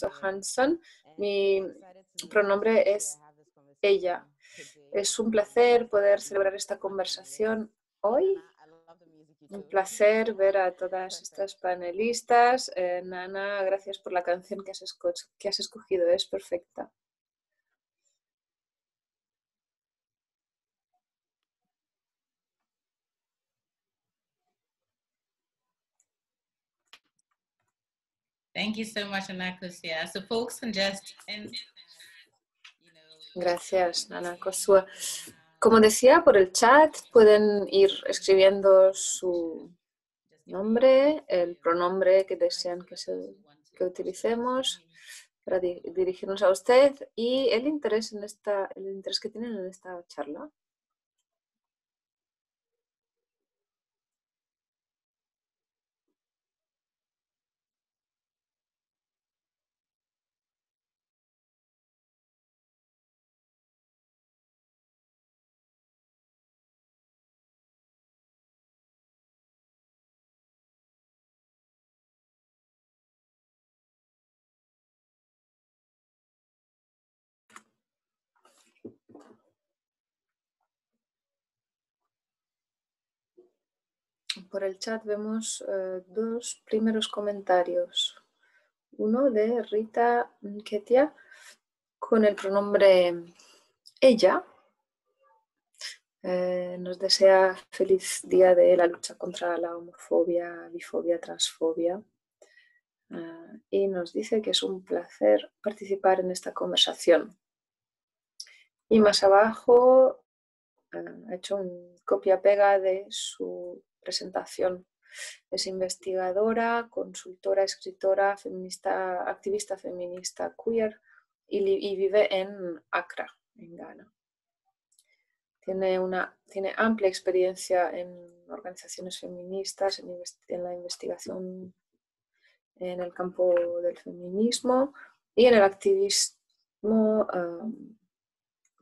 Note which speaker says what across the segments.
Speaker 1: Johansson. Mi pronombre es ella. Es un placer poder celebrar esta conversación hoy. Un placer ver a todas estas panelistas. Eh, Nana, gracias por la canción que has, que has escogido, es perfecta. Gracias, Ana Kosua. Como decía, por el chat pueden ir escribiendo su nombre, el pronombre que desean que, se, utilicemos para dirigirnos a usted y el interés, en esta, el interés que tienen en esta charla. Por el chat vemos eh, dos primeros comentarios. Uno de Rita Ketia con el pronombre ella. Eh, nos desea feliz día de la lucha contra la homofobia, bifobia, transfobia. Eh, y nos dice que es un placer participar en esta conversación. Y más abajo ha hecho un copia-pega de su presentación. Es investigadora, consultora, escritora, feminista, activista feminista queer y, vive en Accra, en Ghana. Tiene, una, tiene amplia experiencia en organizaciones feministas, en, la investigación en el campo del feminismo y en el activismo um,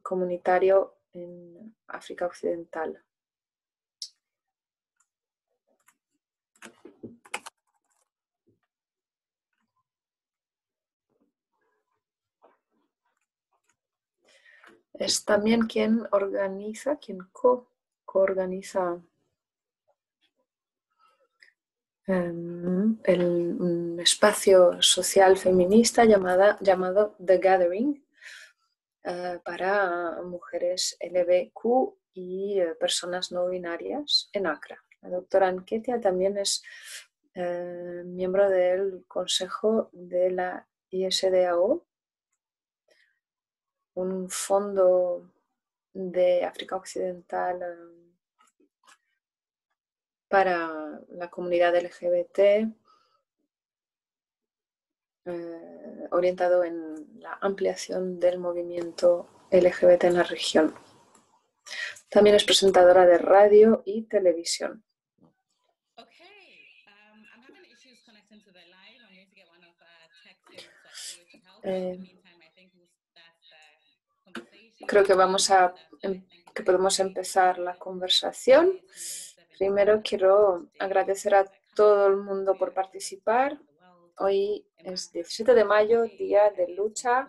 Speaker 1: comunitario en África Occidental. Es también quien organiza, quien co-organiza em, un espacio social feminista llamado The Gathering eh, para mujeres LBQ y eh, personas no binarias en Accra. La doctora Anketia también es eh, miembro del consejo de la ISDAO un fondo de África Occidental em, para la comunidad LGBT eh, orientado en la ampliación del movimiento LGBT en la región. También es presentadora de radio y televisión. Eh, creo que vamos a em, que podemos empezar la conversación. Primero quiero agradecer a todo el mundo por participar. Hoy es 17 de mayo, día de lucha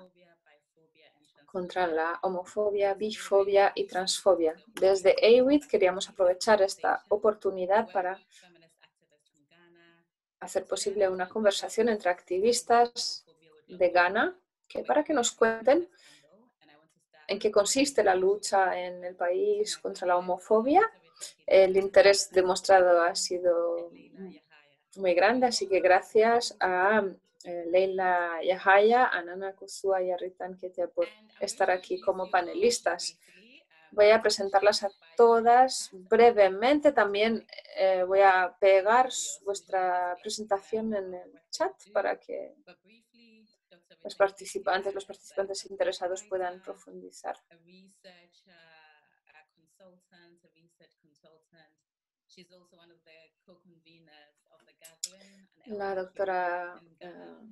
Speaker 1: contra la homofobia, bifobia y transfobia. Desde AWIT queríamos aprovechar esta oportunidad para hacer posible una conversación entre activistas de Ghana que para que nos cuenten en qué consiste la lucha en el país contra la homofobia. El interés demostrado ha sido muy grande, así que gracias a eh, Leila Yahaya, a Nana Kusua y a Ritan Ketia por estar aquí como panelistas. Voy a presentarlas a todas brevemente. También eh, voy a pegar vuestra presentación en el chat para que los participantes, los participantes interesados puedan profundizar. La doctora uh,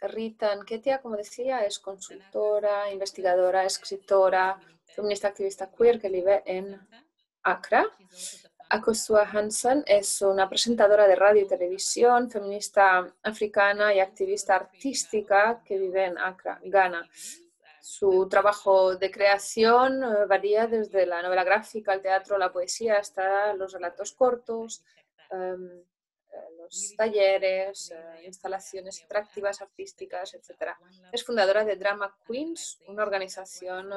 Speaker 1: Rita Anketia, como decía, es consultora, investigadora, escritora, feminista activista queer que vive en Accra. Akosua Hansen es una presentadora de radio y televisión, feminista africana y activista artística que vive en Accra, Ghana. Su trabajo de creación eh, varía desde la novela gráfica, el teatro, la poesía, hasta los relatos cortos, em, eh, los talleres, eh, instalaciones interactivas artísticas, etc. Es fundadora de Drama Queens, una organización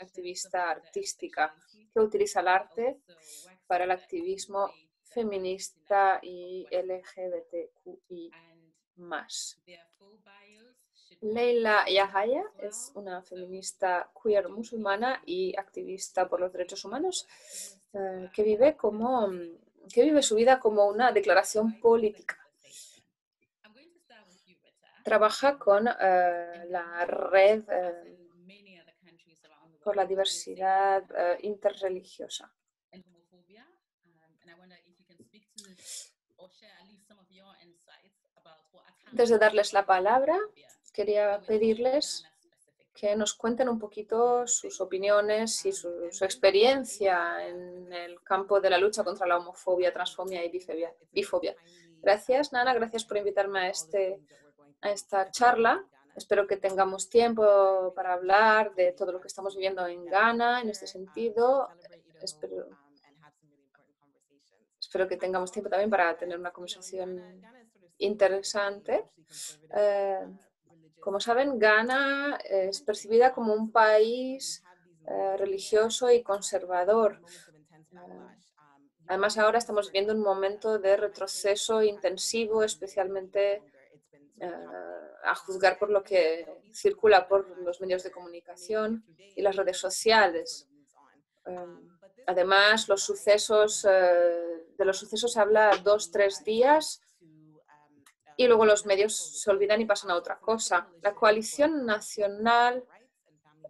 Speaker 1: activista artística que utiliza el arte para el activismo feminista y LGBTQI+. Leila Yahaya es una feminista queer musulmana y activista por los derechos humanos eh, que, vive como, que vive su vida como una declaración política. Trabaja con eh, la red eh, por la diversidad interreligiosa. Antes de darles la palabra, quería pedirles que nos cuenten un poquito sus opiniones y su, experiencia en el campo de la lucha contra la homofobia, transfobia y bifobia. Gracias, Nana, gracias por invitarme a, este, a esta charla. Espero que tengamos tiempo para hablar de todo lo que estamos viviendo en Ghana en este sentido. Espero que tengamos tiempo también para tener una conversación interesante. Eh, como saben, Ghana es percibida como un país eh, religioso y conservador. Eh, además, ahora estamos viviendo un momento de retroceso intensivo, especialmente a juzgar por lo que circula por los medios de comunicación y las redes sociales. además, los sucesos, de los sucesos se habla dos, tres días y luego los medios se olvidan y pasan a otra cosa. La coalición nacional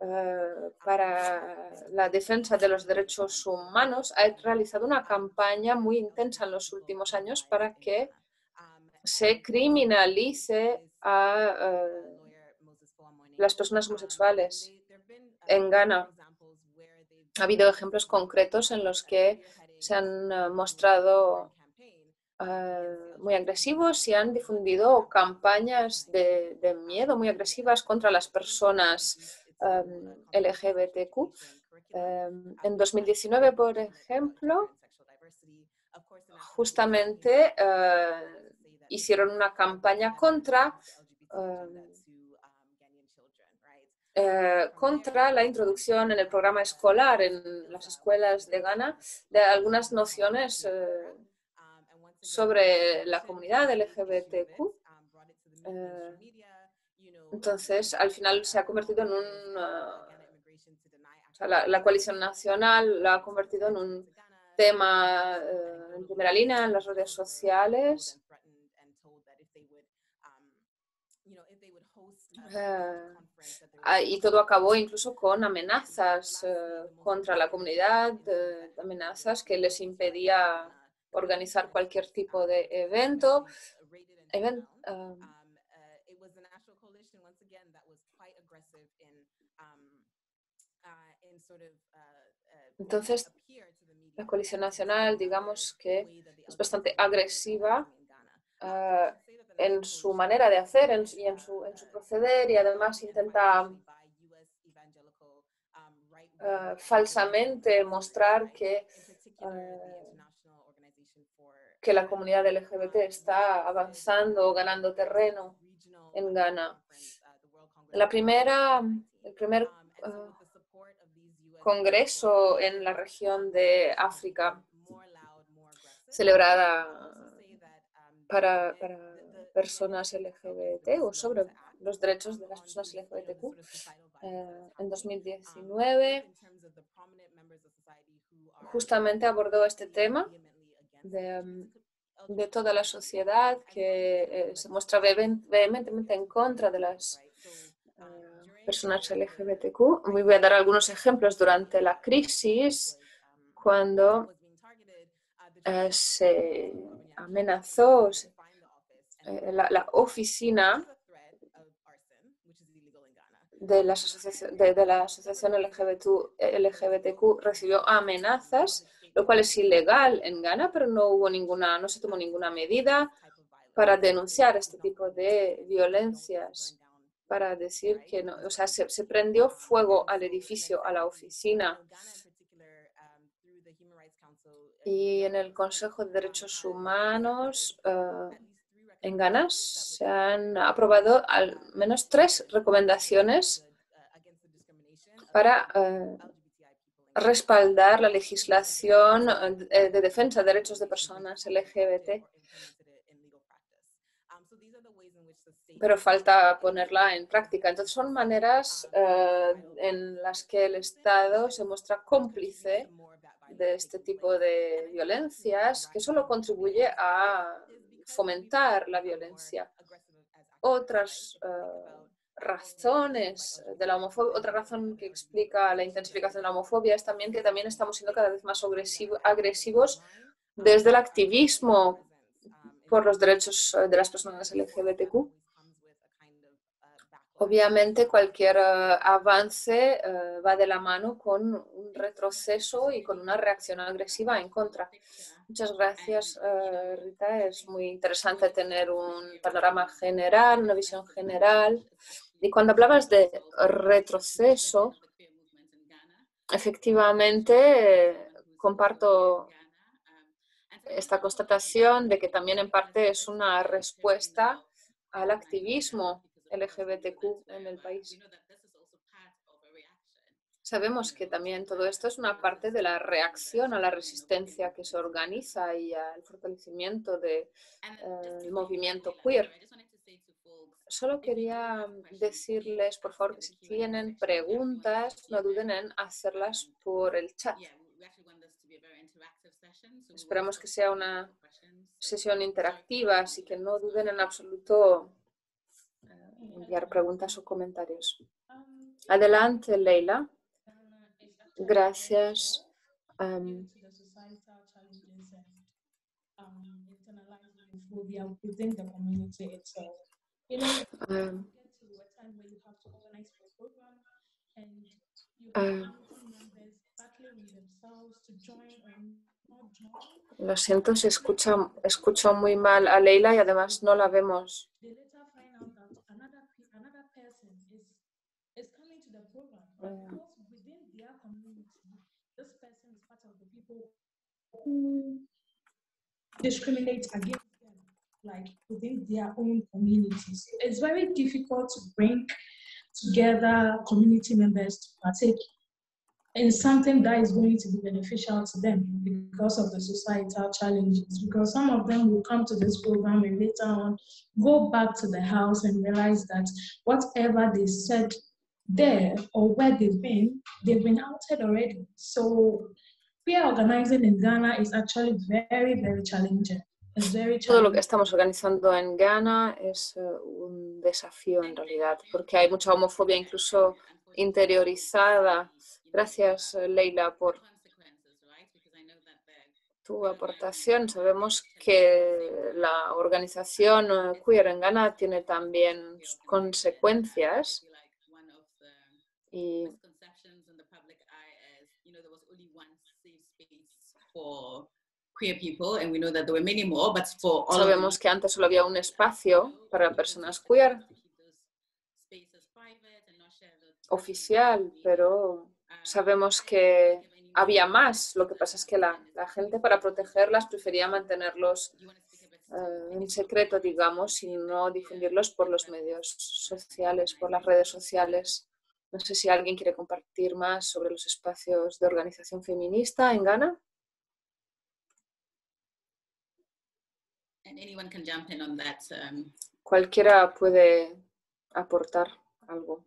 Speaker 1: eh, para la defensa de los derechos humanos ha realizado una campaña muy intensa en los últimos años para que se criminalice a eh, las personas homosexuales en Ghana. Ha habido ejemplos concretos en los que se han eh, mostrado eh, muy agresivos y han difundido campañas de, miedo muy agresivas contra las personas um, LGBTQ. Um, en 2019, por ejemplo, justamente uh, hicieron una campaña contra um, eh, contra la introducción en el programa escolar en las escuelas de Ghana de algunas nociones sobre la comunidad LGBTQ. Eh, entonces, al final se ha convertido en un... la, coalición nacional lo ha convertido en un tema eh, en primera línea en las redes sociales. Eh, y todo acabó incluso con amenazas contra la comunidad, amenazas que les impedía organizar cualquier tipo de evento. entonces, la coalición nacional, digamos que es bastante agresiva uh, en su manera de hacer y en su, en su proceder y además intenta uh, falsamente mostrar que uh, que la comunidad LGBT está avanzando, ganando terreno en Ghana. La primera, el primer uh, congreso en la región de África celebrada para, personas LGBT o sobre los derechos de las personas LGBTQ eh, en 2019 justamente abordó este tema De, toda la sociedad que eh, se muestra vehementemente en contra de las eh, personas LGBTQ. Voy a dar algunos ejemplos durante la crisis, cuando eh, se amenazó la, oficina de, las de, de la asociación LGBTQ recibió amenazas lo cual es ilegal en Ghana, pero no hubo ninguna, no se tomó ninguna medida para denunciar este tipo de violencias, para decir que no, o sea, se, prendió fuego al edificio, a la oficina. Y en el Consejo de Derechos Humanos eh, en Ghana se han aprobado al menos tres recomendaciones para eh, respaldar la legislación eh, de defensa de derechos de personas LGBT. Pero falta ponerla en práctica. Entonces son maneras eh, en las que el Estado se muestra cómplice de este tipo de violencias que solo contribuye a fomentar la violencia. Otras uh, razones de la homofobia, otra razón que explica la intensificación de la homofobia es también que también estamos siendo cada vez más agresivos desde el activismo por los derechos de las personas LGBTQ. Obviamente cualquier uh, avance uh, va de la mano con un retroceso y con una reacción agresiva en contra. Muchas gracias, eh, Rita. Es muy interesante tener un panorama general, una visión general. Y cuando hablabas de retroceso, efectivamente comparto esta constatación de que también en parte es una respuesta al activismo LGBTQ en el país. Sabemos que también todo esto es una parte de la reacción a la resistencia que se organiza y al fortalecimiento del eh, movimiento queer. Solo quería decirles, por favor, que si tienen preguntas, no duden en hacerlas por el chat. Esperamos que sea una sesión interactiva, así que no duden en absoluto eh, enviar preguntas o comentarios. Adelante, Leila. Gracias. Um, lo siento, se escucha, escucho muy mal a Leila y además no la vemos.
Speaker 2: Discriminate against them, like within their own communities. It's very difficult to bring together community members to partake in something that is going to be beneficial to them because of the societal challenges. Because some of them will come to this program and later on go back to the house and realize that whatever they said there or where they've been, they've been outed already. So peer organizing in Ghana is actually very, very challenging. Very
Speaker 1: Todo lo que estamos organizando en Ghana es uh, un desafío en realidad, porque hay mucha homofobia incluso interiorizada. Gracias, eh, Leila, por tu aportación. Sabemos que la organización eh, queer en Ghana tiene también consecuencias y Sabemos que antes solo había un espacio para personas queer oficial, pero sabemos que había más. Lo que pasa es que la, gente para protegerlas prefería mantenerlos eh, en secreto, digamos, y no difundirlos por los medios sociales, por las redes sociales. No sé si alguien quiere compartir más sobre los espacios de organización feminista en Ghana. Um, Cualquiera puede aportar algo.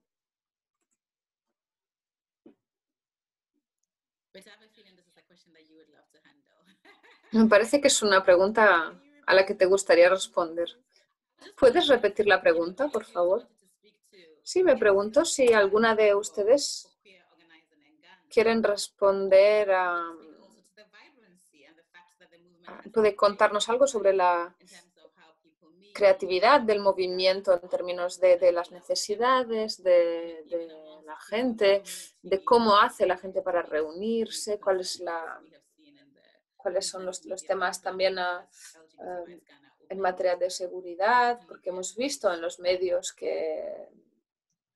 Speaker 1: Me parece que es una pregunta a la que te gustaría responder. ¿Puedes repetir la pregunta, por favor? Sí, me pregunto si alguna de ustedes quieren responder a, puede contarnos algo sobre la creatividad del movimiento en términos de, las necesidades de, la gente, de cómo hace la gente para reunirse, la cuáles son los, los temas también a, um, en materia de seguridad, porque hemos visto en los medios que,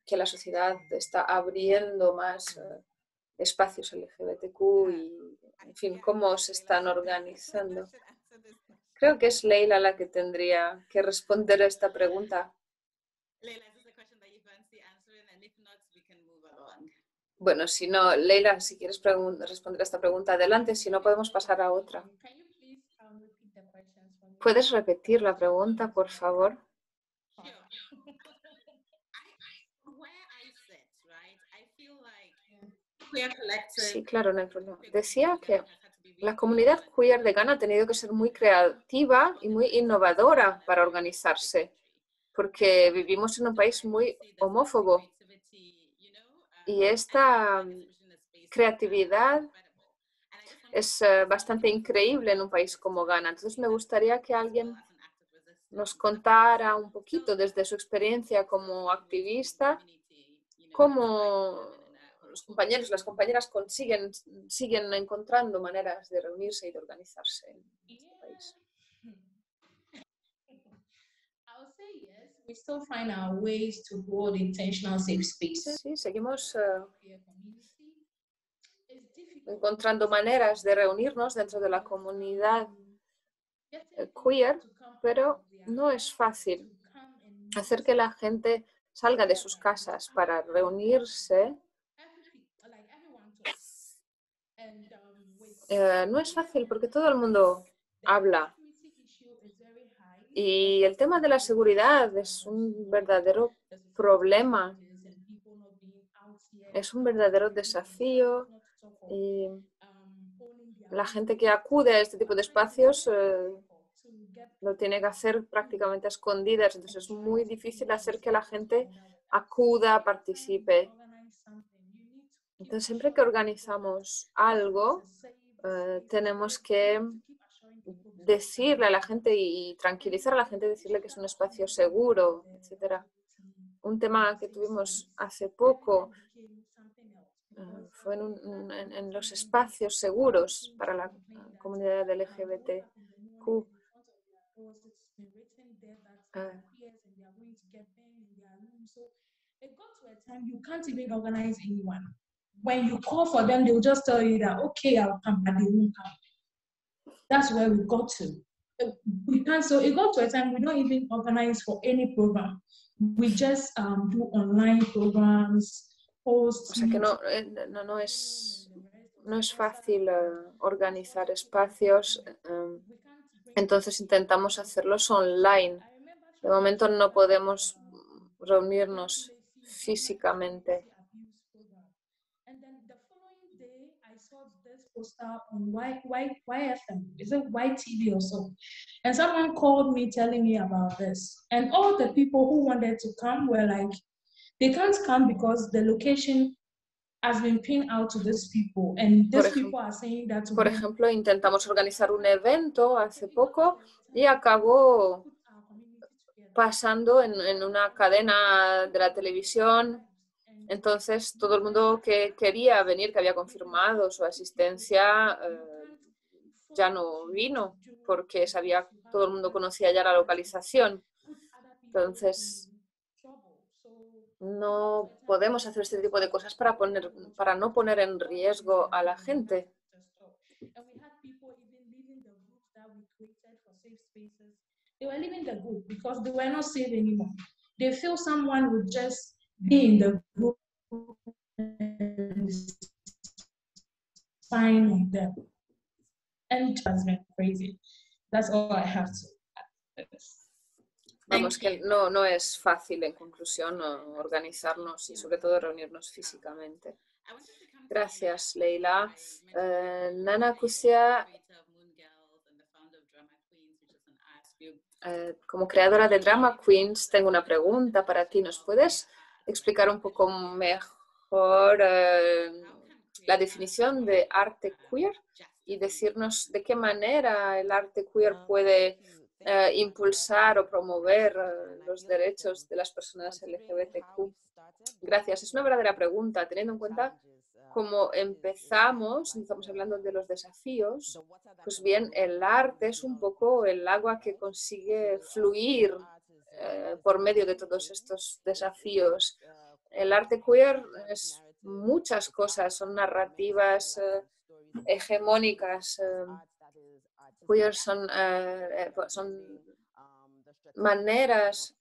Speaker 1: que la sociedad está abriendo más uh, espacios LGBTQ y, en fin, cómo se están organizando. Creo que es Leila la que tendría que responder a esta pregunta. Bueno, si no, Leila, si quieres responder a esta pregunta, adelante, si no podemos pasar a otra. ¿Puedes repetir la pregunta, por favor? Sí, claro, no hay problema. Decía que la comunidad queer de Ghana ha tenido que ser muy creativa y muy innovadora para organizarse, porque vivimos en un país muy homófobo y esta mm, creatividad es eh, bastante increíble en un país como Ghana. Entonces me gustaría que alguien nos contara un poquito desde su experiencia como activista, cómo los compañeros y las compañeras consiguen, siguen encontrando maneras de reunirse y de organizarse en este país. Sí, seguimos uh, encontrando maneras de reunirnos dentro de la comunidad eh, queer, pero no es fácil hacer que la gente salga de sus casas para reunirse. Eh, no es fácil porque todo el mundo habla. Y el tema de la seguridad es un verdadero problema, es un verdadero desafío. Y la gente que acude a este tipo de espacios eh, lo tiene que hacer prácticamente a escondidas, entonces es muy difícil hacer que la gente acuda, participe. Entonces siempre que organizamos algo, eh, tenemos que decirle a la gente y tranquilizar a la gente, decirle que es un espacio seguro, etcétera. Un tema que tuvimos hace poco eh, fue en, los espacios seguros para la comunidad LGBTQ. Uh, When you call for them, they'll just tell you that, okay, I'll come, but they won't come. That's where we got to. We can't, so it got to a time we don't even organize for any program. We just um, do online programs, posts. O sea que no, eh, no, no es, no es fácil uh, organizar espacios. Um, entonces intentamos hacerlos online. De momento no podemos reunirnos físicamente. Poster on y, y, YFM. Is it YTV or so? And someone called me telling me about this. And all the people who wanted to come were like, they can't come because the location has been pinned out to these people. And these people are saying that. Por ejemplo, intentamos organizar un evento hace poco y acabó pasando en, en una cadena de la televisión entonces, todo el mundo que quería venir, que había confirmado su asistencia, eh, ya no vino porque sabía, todo el mundo conocía ya la localización. Entonces, no podemos hacer este tipo de cosas para, poner, para no poner en riesgo a la gente. They were leaving the group because they were not safe anymore. They feel someone would just be in the group and sign them. And it has been crazy. That's all I have to add. Vamos, que no, no es fácil en conclusión organizarnos y sobre todo reunirnos físicamente. Gracias, Leila. Uh, Nana Kusia, uh, como creadora de Drama Queens, tengo una pregunta para ti. ¿Nos puedes explicar un poco mejor eh, la definición de arte queer y decirnos de qué manera el arte queer puede eh, impulsar o promover eh, los derechos de las personas LGBTQ. Gracias. Es una verdadera pregunta, teniendo en cuenta como empezamos, estamos hablando de los desafíos, pues bien, el arte es un poco el agua que consigue fluir eh, por medio de todos estos desafíos. El arte queer es muchas cosas, son narrativas eh, hegemónicas, eh, queer son, son maneras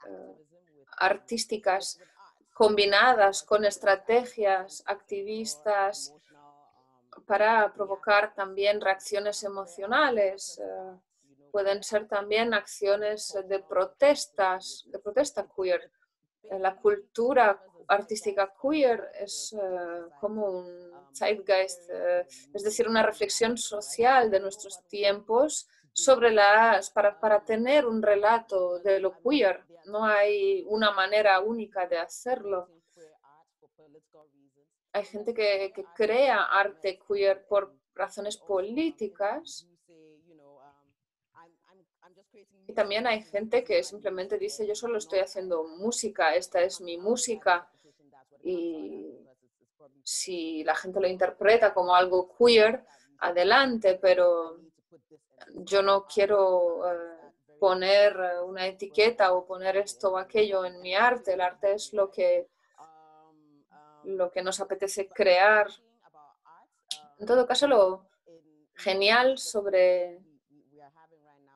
Speaker 1: artísticas combinadas con estrategias activistas para provocar también reacciones emocionales. Pueden ser también acciones de protestas, de protesta queer. La cultura artística queer es eh, como un zeitgeist, eh, es decir, una reflexión social de nuestros tiempos sobre las, para, para tener un relato de lo queer. No hay una manera única de hacerlo. Hay gente que, que crea arte queer por razones políticas. Y también hay gente que simplemente dice, yo solo estoy haciendo música, esta es mi música. Y si la gente lo interpreta como algo queer, adelante, pero yo no quiero eh, poner una etiqueta o poner esto o aquello en mi arte. El arte es lo que, lo que nos apetece crear. En todo caso, lo genial sobre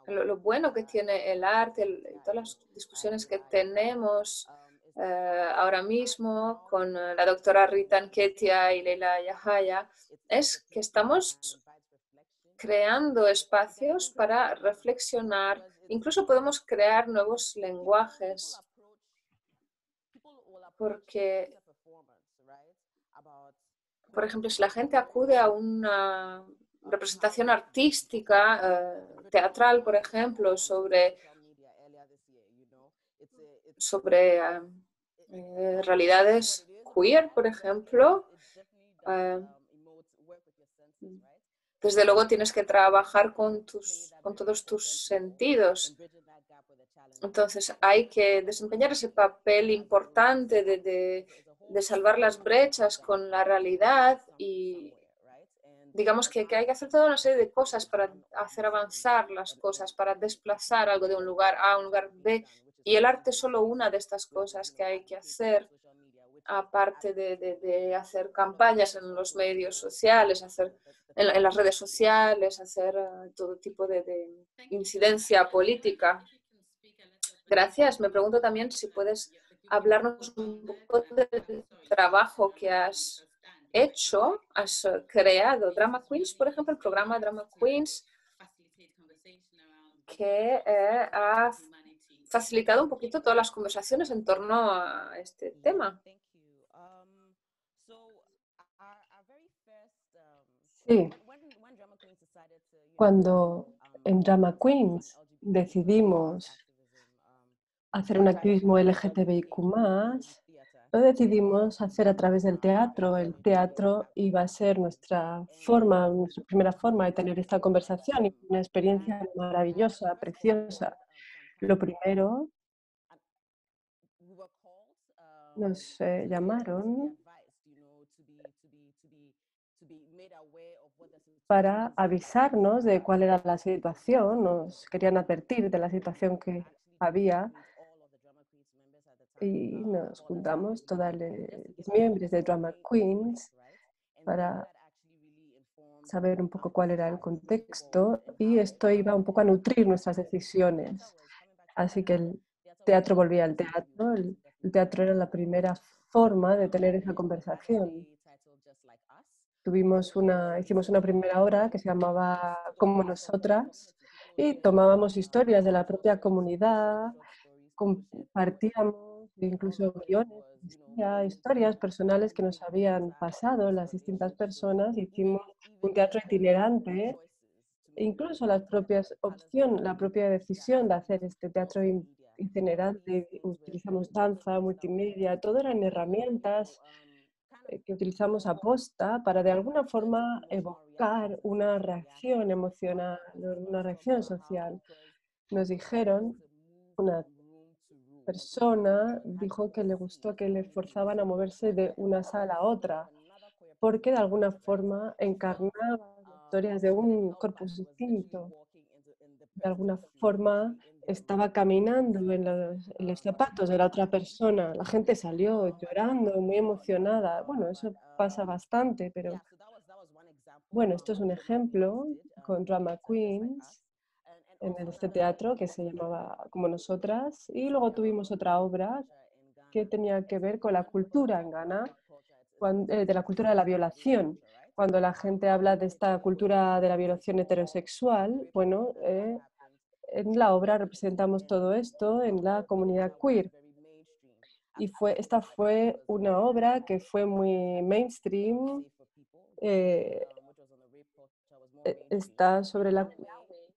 Speaker 1: lo, bueno que tiene el arte y todas las discusiones que tenemos eh, ahora mismo con la doctora Rita Nketia y Leila Yahaya es que estamos creando espacios para reflexionar. Incluso podemos crear nuevos lenguajes porque, por ejemplo, si la gente acude a una representación artística, eh, teatral, por ejemplo, sobre, sobre eh, realidades queer, por ejemplo, eh, desde luego tienes que trabajar con, tus, con todos tus sentidos. Entonces hay que desempeñar ese papel importante de, de, salvar las brechas con la realidad y digamos que, que, hay que hacer toda una serie de cosas para hacer avanzar las cosas, para desplazar algo de un lugar A a un lugar B. Y el arte es solo una de estas cosas que hay que hacer, aparte de, de hacer campañas en los medios sociales, hacer en, las redes sociales, hacer eh, todo tipo de, incidencia política. Gracias. Me pregunto también si puedes hablarnos un poco del trabajo que has hecho, has creado Drama Queens, por ejemplo, el programa Drama Queens, que eh, ha facilitado un poquito todas las conversaciones en torno a este tema.
Speaker 3: Sí. Cuando en Drama Queens decidimos hacer un activismo LGTBIQ, lo decidimos hacer a través del teatro. El teatro iba a ser nuestra forma, nuestra primera forma de tener esta conversación y una experiencia maravillosa, preciosa. Lo primero, nos eh, llamaron para avisarnos de cuál era la situación, nos querían advertir de la situación que había y nos juntamos todos los miembros de Drama Queens para saber un poco cuál era el contexto y esto iba un poco a nutrir nuestras decisiones. Así que el teatro volvía al teatro, el teatro era la primera forma de tener esa conversación tuvimos una, hicimos una primera obra que se llamaba Como Nosotras y tomábamos historias de la propia comunidad, compartíamos incluso guiones, historias personales que nos habían pasado las distintas personas, hicimos un teatro itinerante, incluso las propias opción, la propia decisión de hacer este teatro itinerante, utilizamos danza, multimedia, todo eran herramientas eh, que utilizamos a posta para de alguna forma evocar una reacción emocional, una reacción social. Nos dijeron, una persona dijo que le gustó que le forzaban a moverse de una sala a otra. porque de alguna forma encarnaba historias de un corpus distinto. De alguna forma estaba caminando en los, en los, zapatos de la otra persona. La gente salió llorando, muy emocionada. Bueno, eso pasa bastante, pero bueno, esto es un ejemplo con Drama Queens en este teatro que se llamaba Como Nosotras. Y luego tuvimos otra obra que tenía que ver con la cultura en Ghana, eh, de la cultura de la violación. Cuando la gente habla de esta cultura de la violación heterosexual, bueno, eh, en la obra representamos todo esto en la comunidad queer. Y fue, esta fue una obra que fue muy mainstream, eh, está sobre la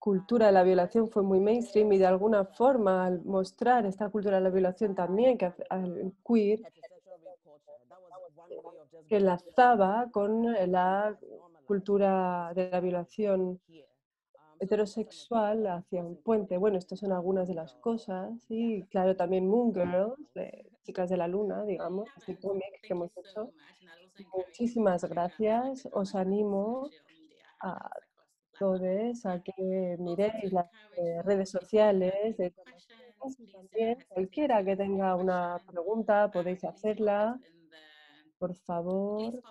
Speaker 3: cultura de la violación fue muy mainstream y de alguna forma al mostrar esta cultura de la violación también que al queer que enlazaba con la cultura de la violación heterosexual hacia un puente. Bueno, estas son algunas de las cosas y claro también Moon Girls, de Chicas de la Luna, digamos, este cómic que hemos hecho. Muchísimas gracias. Os animo a todos a que miréis las eh, redes sociales de también. Cualquiera que tenga una pregunta podéis hacerla. Por favor,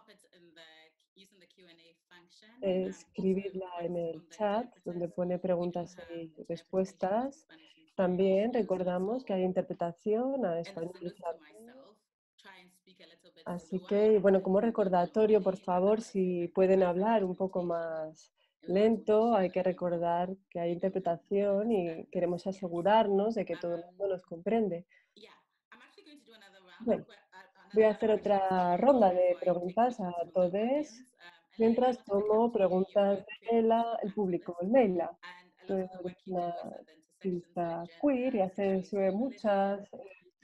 Speaker 3: escribirla en el chat donde pone preguntas y respuestas. También recordamos que hay interpretación a español y Así que, bueno, como recordatorio, por favor, si pueden hablar un poco más lento, hay que recordar que hay interpretación y queremos asegurarnos de que todo el mundo nos comprende. Bueno, voy a hacer otra ronda de preguntas a todos mientras tomo preguntas del público, el mail. Soy una queer y hace muchas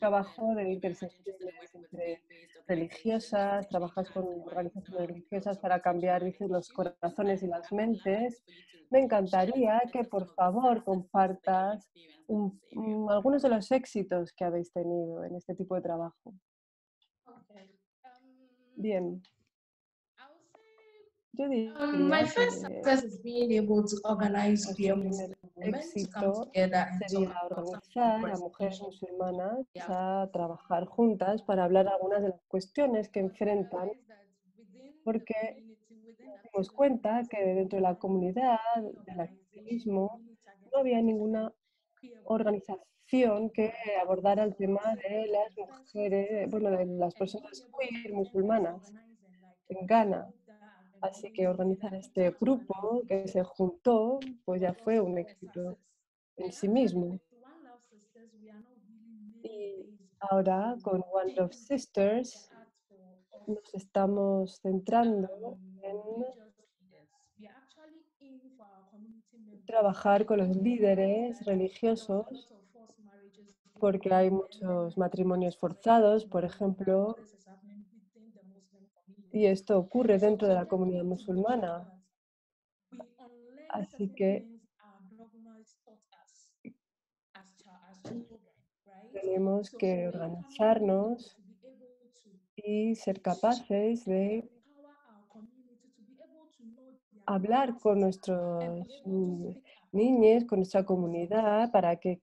Speaker 3: trabajo de intersecciones entre religiosas, trabajas con organizaciones religiosas para cambiar dices, los corazones y las mentes. Me encantaría que por favor compartas algunos de los éxitos que habéis tenido en este tipo de trabajo. Bien. Yo diría
Speaker 2: um, my first success is being able to organize peer
Speaker 3: éxito sería organizar a mujeres musulmanas a trabajar juntas para hablar algunas de las cuestiones que enfrentan, porque nos dimos cuenta que dentro de la comunidad del activismo no había ninguna organización que abordara el tema de las mujeres, bueno, de las personas queer musulmanas en Ghana. Así que organizar este grupo que se juntó, pues ya fue un éxito en sí mismo. Y ahora con One Love Sisters nos estamos centrando en trabajar con los líderes religiosos porque hay muchos matrimonios forzados, por ejemplo, y esto ocurre dentro de la comunidad musulmana. Así que tenemos que organizarnos y ser capaces de hablar con nuestros niños, con nuestra comunidad, para que,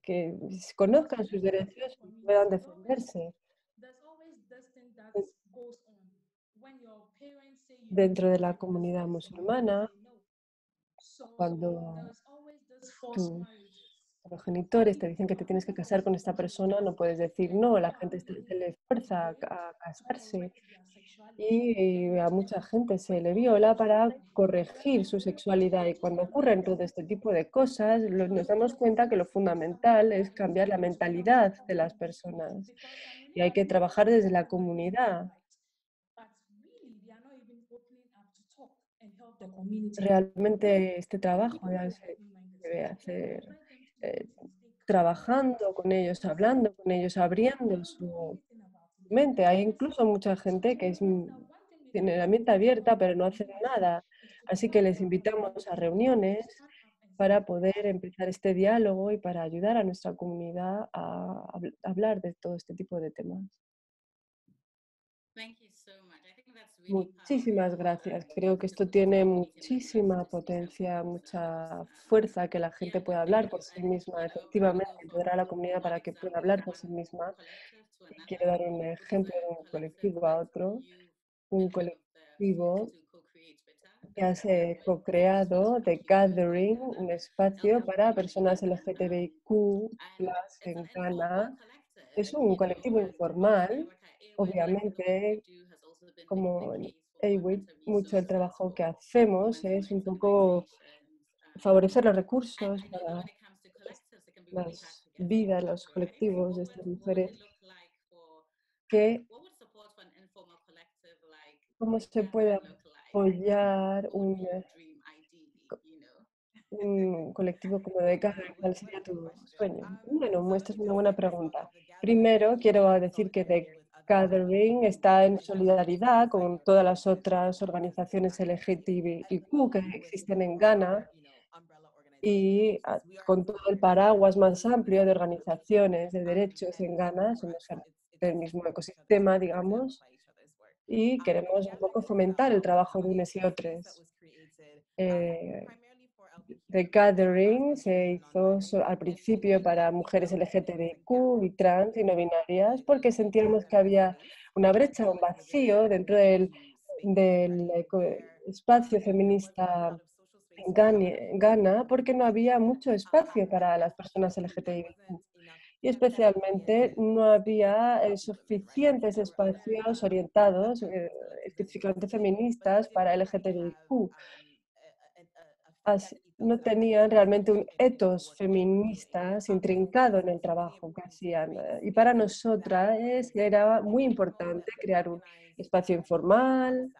Speaker 3: conozcan sus derechos y puedan defenderse dentro de la comunidad musulmana, cuando tus progenitores te dicen que te tienes que casar con esta persona, no puedes decir no, la gente se le fuerza a casarse. Y a mucha gente se le viola para corregir su sexualidad. Y cuando ocurren todo este tipo de cosas nos damos cuenta que lo fundamental es cambiar la mentalidad de las personas. Y hay que trabajar desde la comunidad realmente este trabajo se debe hacer eh, trabajando con ellos, hablando con ellos, abriendo su mente. Hay incluso mucha gente que es, tiene la mente abierta pero no hace nada. Así que les invitamos a reuniones para poder empezar este diálogo y para ayudar a nuestra comunidad a hablar de todo este tipo de temas. Muchísimas gracias. Creo que esto tiene muchísima potencia, mucha fuerza, que la gente pueda hablar por sí misma. Efectivamente, podrá la comunidad para que pueda hablar por sí misma. quiero dar un ejemplo de un colectivo a otro. Un colectivo que ha co-creado The Gathering, un espacio para personas LGTBIQ en Ghana. Es un colectivo informal, obviamente, como en mucho del trabajo que hacemos es un poco favorecer los recursos para las vidas, los colectivos de estas mujeres que cómo se puede apoyar un, un colectivo como de ¿cuál sería tu sueño? Bueno, muestra una buena pregunta. Primero, quiero decir que The Gathering está en solidaridad con todas las otras organizaciones LGTBIQ que existen en Ghana y ah, con todo el paraguas más amplio de organizaciones de derechos en Ghana, somos del mismo ecosistema, digamos, y queremos un poco fomentar el trabajo de unos y otros. Eh, The Gathering se hizo al principio para mujeres LGTBIQ y trans y no binarias porque sentíamos que había una brecha, un vacío dentro del, del espacio feminista en Ghana porque no había mucho espacio para las personas LGTBIQ y especialmente no había eh, suficientes espacios orientados, eh, específicamente feministas, para LGTBIQ. No tenían realmente un etos feminista intrincado en el trabajo que hacían. Eh, y para nosotras era muy importante crear un espacio informal,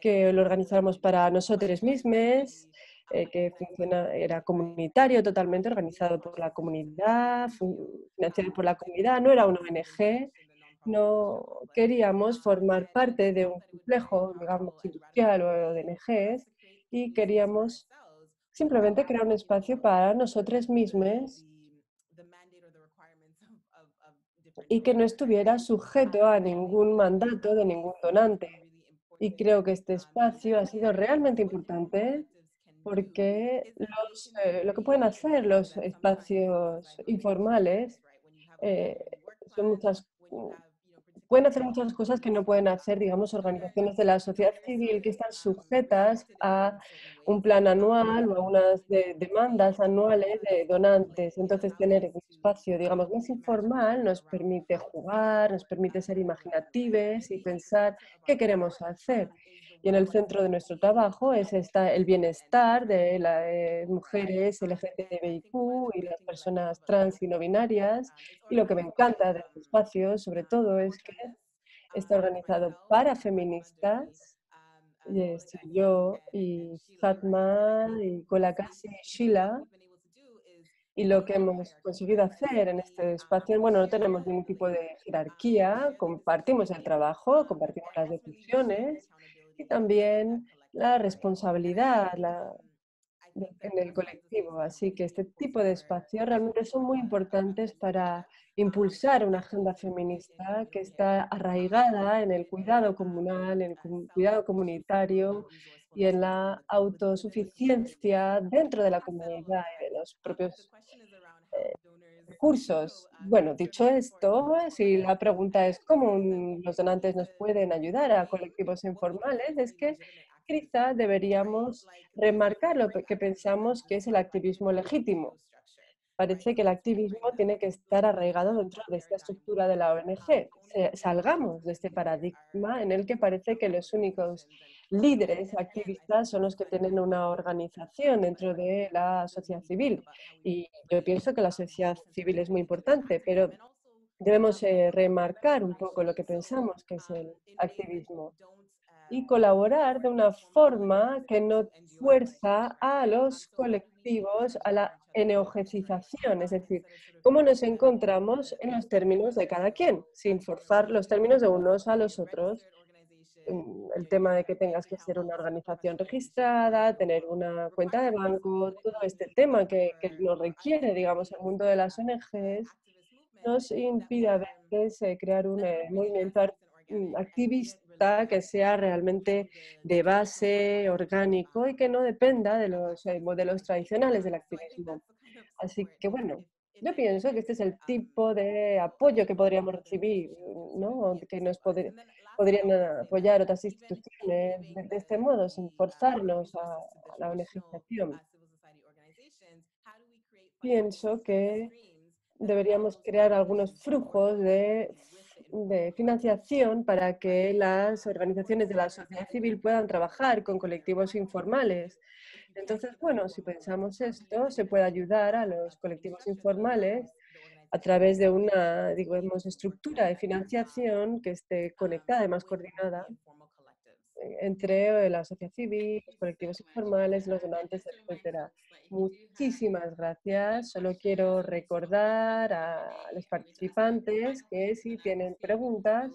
Speaker 3: que lo organizáramos para nosotros mismos, eh, que funciona, era comunitario, totalmente organizado por la comunidad, financiado por la comunidad, no era una ONG, no queríamos formar parte de un complejo, digamos, industrial o de ONGs y queríamos simplemente crear un espacio para nosotros mismos y que no estuviera sujeto a ningún mandato de ningún donante. Y creo que este espacio ha sido realmente importante porque eh, lo que pueden hacer los espacios informales eh, son muchas, pueden hacer muchas cosas que no pueden hacer, digamos, organizaciones de la sociedad civil que están sujetas a un plan anual o a unas demandas anuales de donantes. Entonces, tener un espacio, digamos, más informal nos permite jugar, nos permite ser imaginativos y pensar qué queremos hacer. Y en el centro de nuestro trabajo es el bienestar de las eh, mujeres LGTBIQ y las personas trans y no binarias. Y lo que me encanta de este espacio, sobre todo, es que está organizado para feministas. Y yo y Fatma y Kolakasi y Sheila. Y lo que hemos conseguido hacer en este espacio, bueno, no tenemos ningún tipo de jerarquía, compartimos el trabajo, compartimos las decisiones y también la responsabilidad en el colectivo. Así que este tipo de espacios realmente son muy importantes para impulsar una agenda feminista que está arraigada en el cuidado comunal, en el cuidado comunitario y en la autosuficiencia dentro de la comunidad y de los propios eh, recursos. Bueno, dicho esto, si la pregunta es cómo los donantes nos pueden ayudar a colectivos informales, es que quizá deberíamos remarcar lo que pensamos que es el activismo legítimo. Parece que el activismo tiene que estar arraigado dentro de esta estructura de la ONG. Salgamos de este paradigma en el que parece que los únicos líderes activistas son los que tienen una organización dentro de la sociedad civil. Y yo pienso que la sociedad civil es muy importante, pero debemos eh, remarcar un poco lo que pensamos que es el activismo y colaborar de una forma que no fuerza a los colectivos a la eneogecización, es decir, cómo nos encontramos en los términos de cada quien, sin forzar los términos de unos a los otros. El tema de que tengas que ser una organización registrada, tener una cuenta de banco, todo este tema que, que nos requiere, digamos, el mundo de las ONGs, nos impide a veces eh, crear un eh, movimiento mm, que sea realmente de base, orgánico y que no dependa de los eh, modelos tradicionales del activismo. Así que bueno, yo pienso que este es el tipo de apoyo que podríamos recibir, ¿no? que nos podrían apoyar otras instituciones de, este modo, sin forzarnos a, a la legislación. Pienso que deberíamos crear algunos flujos de, de, financiación para que las organizaciones de la sociedad civil puedan trabajar con colectivos informales. Entonces, bueno, si pensamos esto, se puede ayudar a los colectivos informales a través de una, digamos, estructura de financiación que esté conectada y más coordinada entre la sociedad civil, los colectivos informales, los donantes, etc. Muchísimas gracias. Solo quiero recordar a los participantes que si tienen preguntas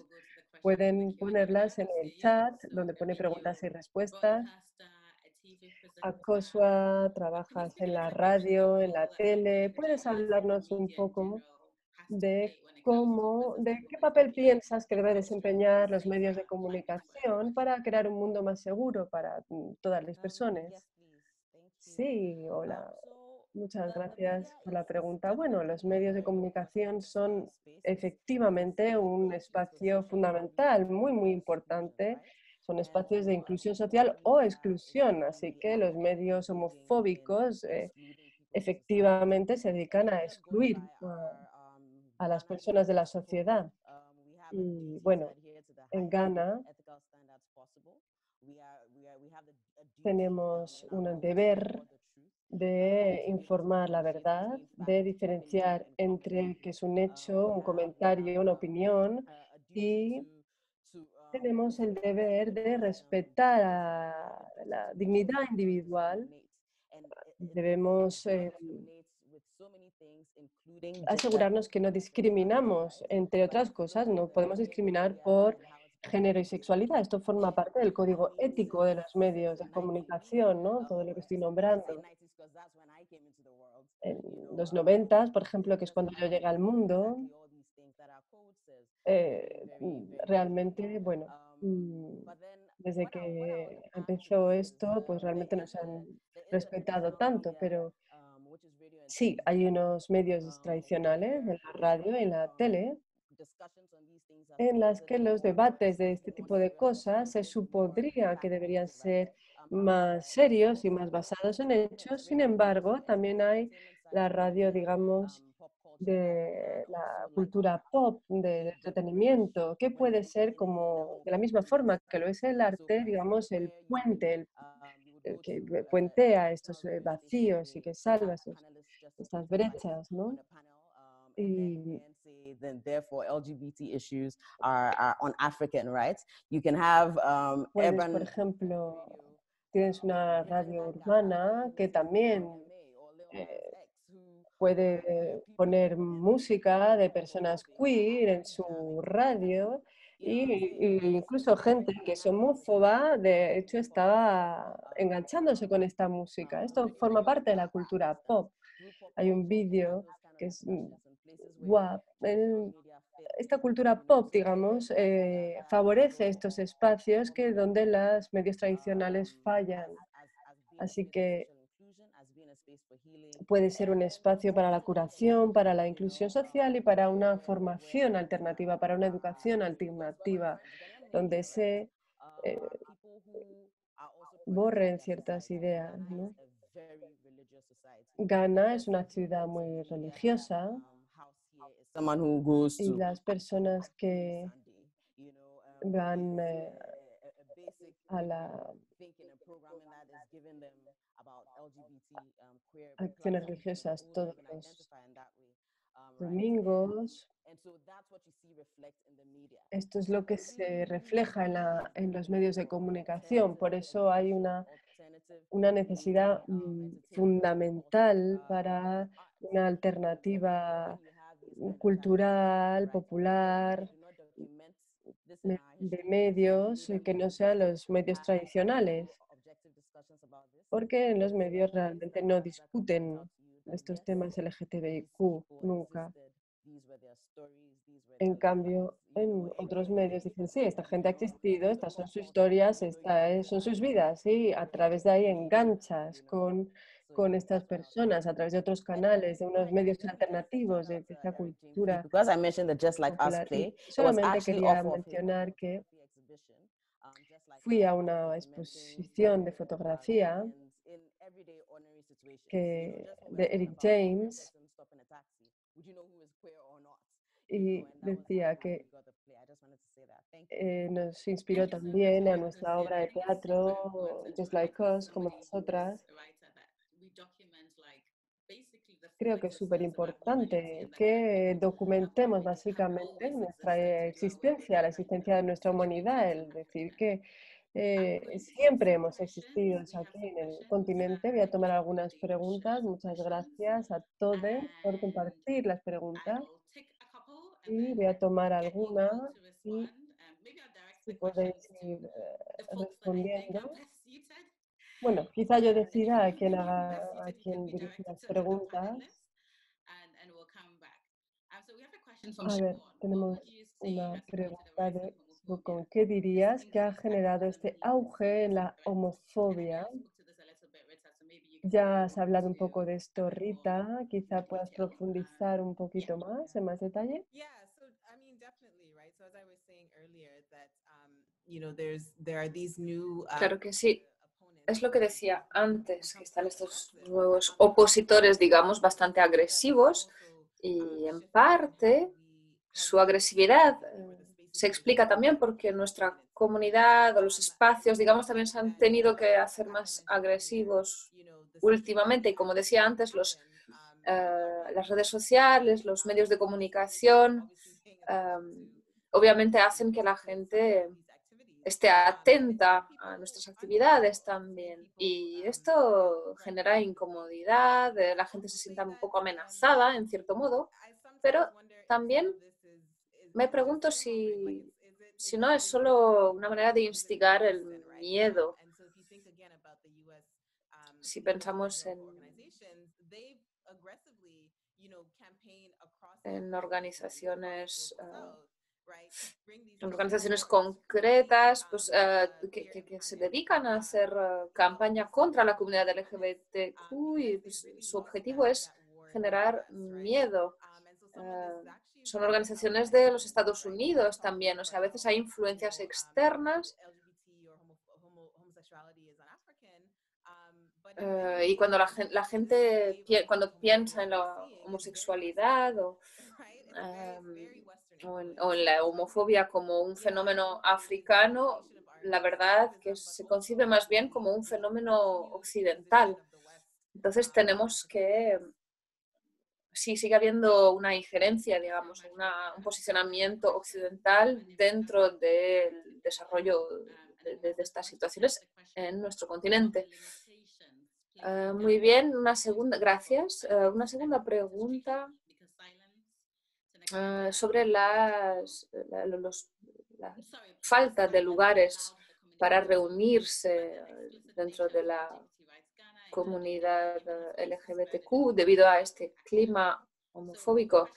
Speaker 3: pueden ponerlas en el chat donde pone preguntas y respuestas. Acosua, trabajas en la radio, en la tele. ¿Puedes hablarnos un poco de cómo, de qué papel piensas que debe desempeñar los medios de comunicación para crear un mundo más seguro para mm, todas las personas. Sí, hola. Muchas gracias por la pregunta. Bueno, los medios de comunicación son efectivamente un espacio fundamental, muy, muy importante. Son espacios de inclusión social o exclusión, así que los medios homofóbicos eh, efectivamente se dedican a excluir a las personas de la sociedad. Y bueno, en Ghana tenemos un deber de informar la verdad, de diferenciar entre que es un hecho, un comentario, una opinión y tenemos el deber de respetar a la dignidad individual. Debemos eh, asegurarnos que no discriminamos, entre otras cosas, no podemos discriminar por género y sexualidad. Esto forma parte del código ético de los medios de comunicación, ¿no? Todo lo que estoy nombrando. En los noventas, por ejemplo, que es cuando yo llegué al mundo, eh, realmente, bueno, mm, desde que empezó esto, pues realmente nos han respetado tanto, pero Sí, hay unos medios tradicionales en la radio, en la tele, en las que los debates de este tipo de cosas se supondría que deberían ser más serios y más basados en hechos. Sin embargo, también hay la radio, digamos, de la cultura pop, del entretenimiento, que puede ser como de la misma forma que lo es el arte, digamos, el puente, el, que puentea estos eh, vacíos y que salva esos estas brechas, ¿no? Y
Speaker 4: then therefore LGBT issues are, are on African, right? You can have um,
Speaker 3: urban... por ejemplo, tienes una radio urbana que también eh, puede poner música de personas queer en su radio y, incluso gente que es homófoba, de hecho, estaba enganchándose con esta música. Esto forma parte de la cultura pop. Hay un vídeo que es guap. Esta cultura pop, digamos, eh, favorece estos espacios que donde los medios tradicionales fallan. Así que puede ser un espacio para la curación, para la inclusión social y para una formación alternativa, para una educación alternativa, donde se eh, borren ciertas ideas. ¿no? Ghana es una ciudad muy religiosa y las personas que van eh, a la acciones religiosas todos los domingos. Esto es lo que se refleja en, la, en los medios de comunicación. Por eso hay una una necesidad mm, fundamental para una alternativa cultural, popular, de medios que no sean los medios tradicionales, porque en los medios realmente no discuten estos temas LGTBIQ nunca. En cambio, en otros medios dicen, sí, esta gente ha existido, estas son sus historias, estas son sus vidas, y a través de ahí enganchas con, con estas personas, a través de otros canales, de unos medios alternativos, de, esta cultura. Solamente quería mencionar que
Speaker 4: the exhibition, um, Just Like
Speaker 3: fui a una exposición de fotografía que, de Eric James y decía que eh, nos inspiró también a nuestra obra de teatro, Just Like Us, como nosotras. Creo que es súper importante que documentemos básicamente nuestra existencia, la existencia de nuestra humanidad, el decir que eh, siempre hemos existido aquí en el continente. Voy a tomar algunas preguntas. Muchas gracias a todos por compartir las preguntas y voy a tomar algunas y si podéis ir eh, respondiendo. Bueno, quizá yo decida a quién haga, a quién dirigir las preguntas.
Speaker 5: a
Speaker 3: ver, tenemos una pregunta de ¿con qué dirías que ha generado este auge en la homofobia?
Speaker 5: you spoke to this a little bit, Rita, so maybe you can
Speaker 3: Ya has hablado un poco de
Speaker 5: a
Speaker 3: esto,
Speaker 5: bit more
Speaker 3: Rita. Quizá puedas profundizar un poquito más, en más detalle.
Speaker 6: Yeah, so I mean, definitely, right? So as I was saying earlier, that you know, there's there are these new
Speaker 1: Claro que sí. Es lo que decía antes, que están
Speaker 6: to
Speaker 1: estos nuevos opositores, digamos, bastante agresivos
Speaker 6: also, um,
Speaker 1: y en parte su agresividad eh, se explica también porque nuestra comunidad o los espacios, digamos, también se han tenido que hacer más agresivos últimamente y como decía antes, los, eh, las redes sociales, los medios de comunicación,
Speaker 6: to
Speaker 1: obviamente hacen que la gente esté atenta a nuestras actividades también. Y esto genera incomodidad, eh, la gente se sienta un poco amenazada en cierto modo, pero también me pregunto si, si no es solo una manera de instigar el miedo. Si pensamos en, organizaciones, eh, en organizaciones concretas pues, eh, que, se dedican a hacer eh, campaña contra la comunidad LGBTQ y pues, su objetivo es generar miedo. Eh, son organizaciones de los Estados Unidos también, o sea, a veces hay influencias externas eh, y cuando la, gen- la gente, cuando piensa en la homosexualidad o, em, o en, o en la homofobia como un fenómeno africano, la verdad que se concibe más bien como un fenómeno occidental. Entonces tenemos que, sí, sigue habiendo una injerencia, digamos, una- un posicionamiento occidental dentro del desarrollo de, estas situaciones en nuestro continente. Eh, muy bien, una segunda, gracias. Eh, una segunda pregunta eh, sobre las, la, los- la falta de lugares para reunirse dentro de la comunidad eh, LGBTQ debido a este clima homofóbico.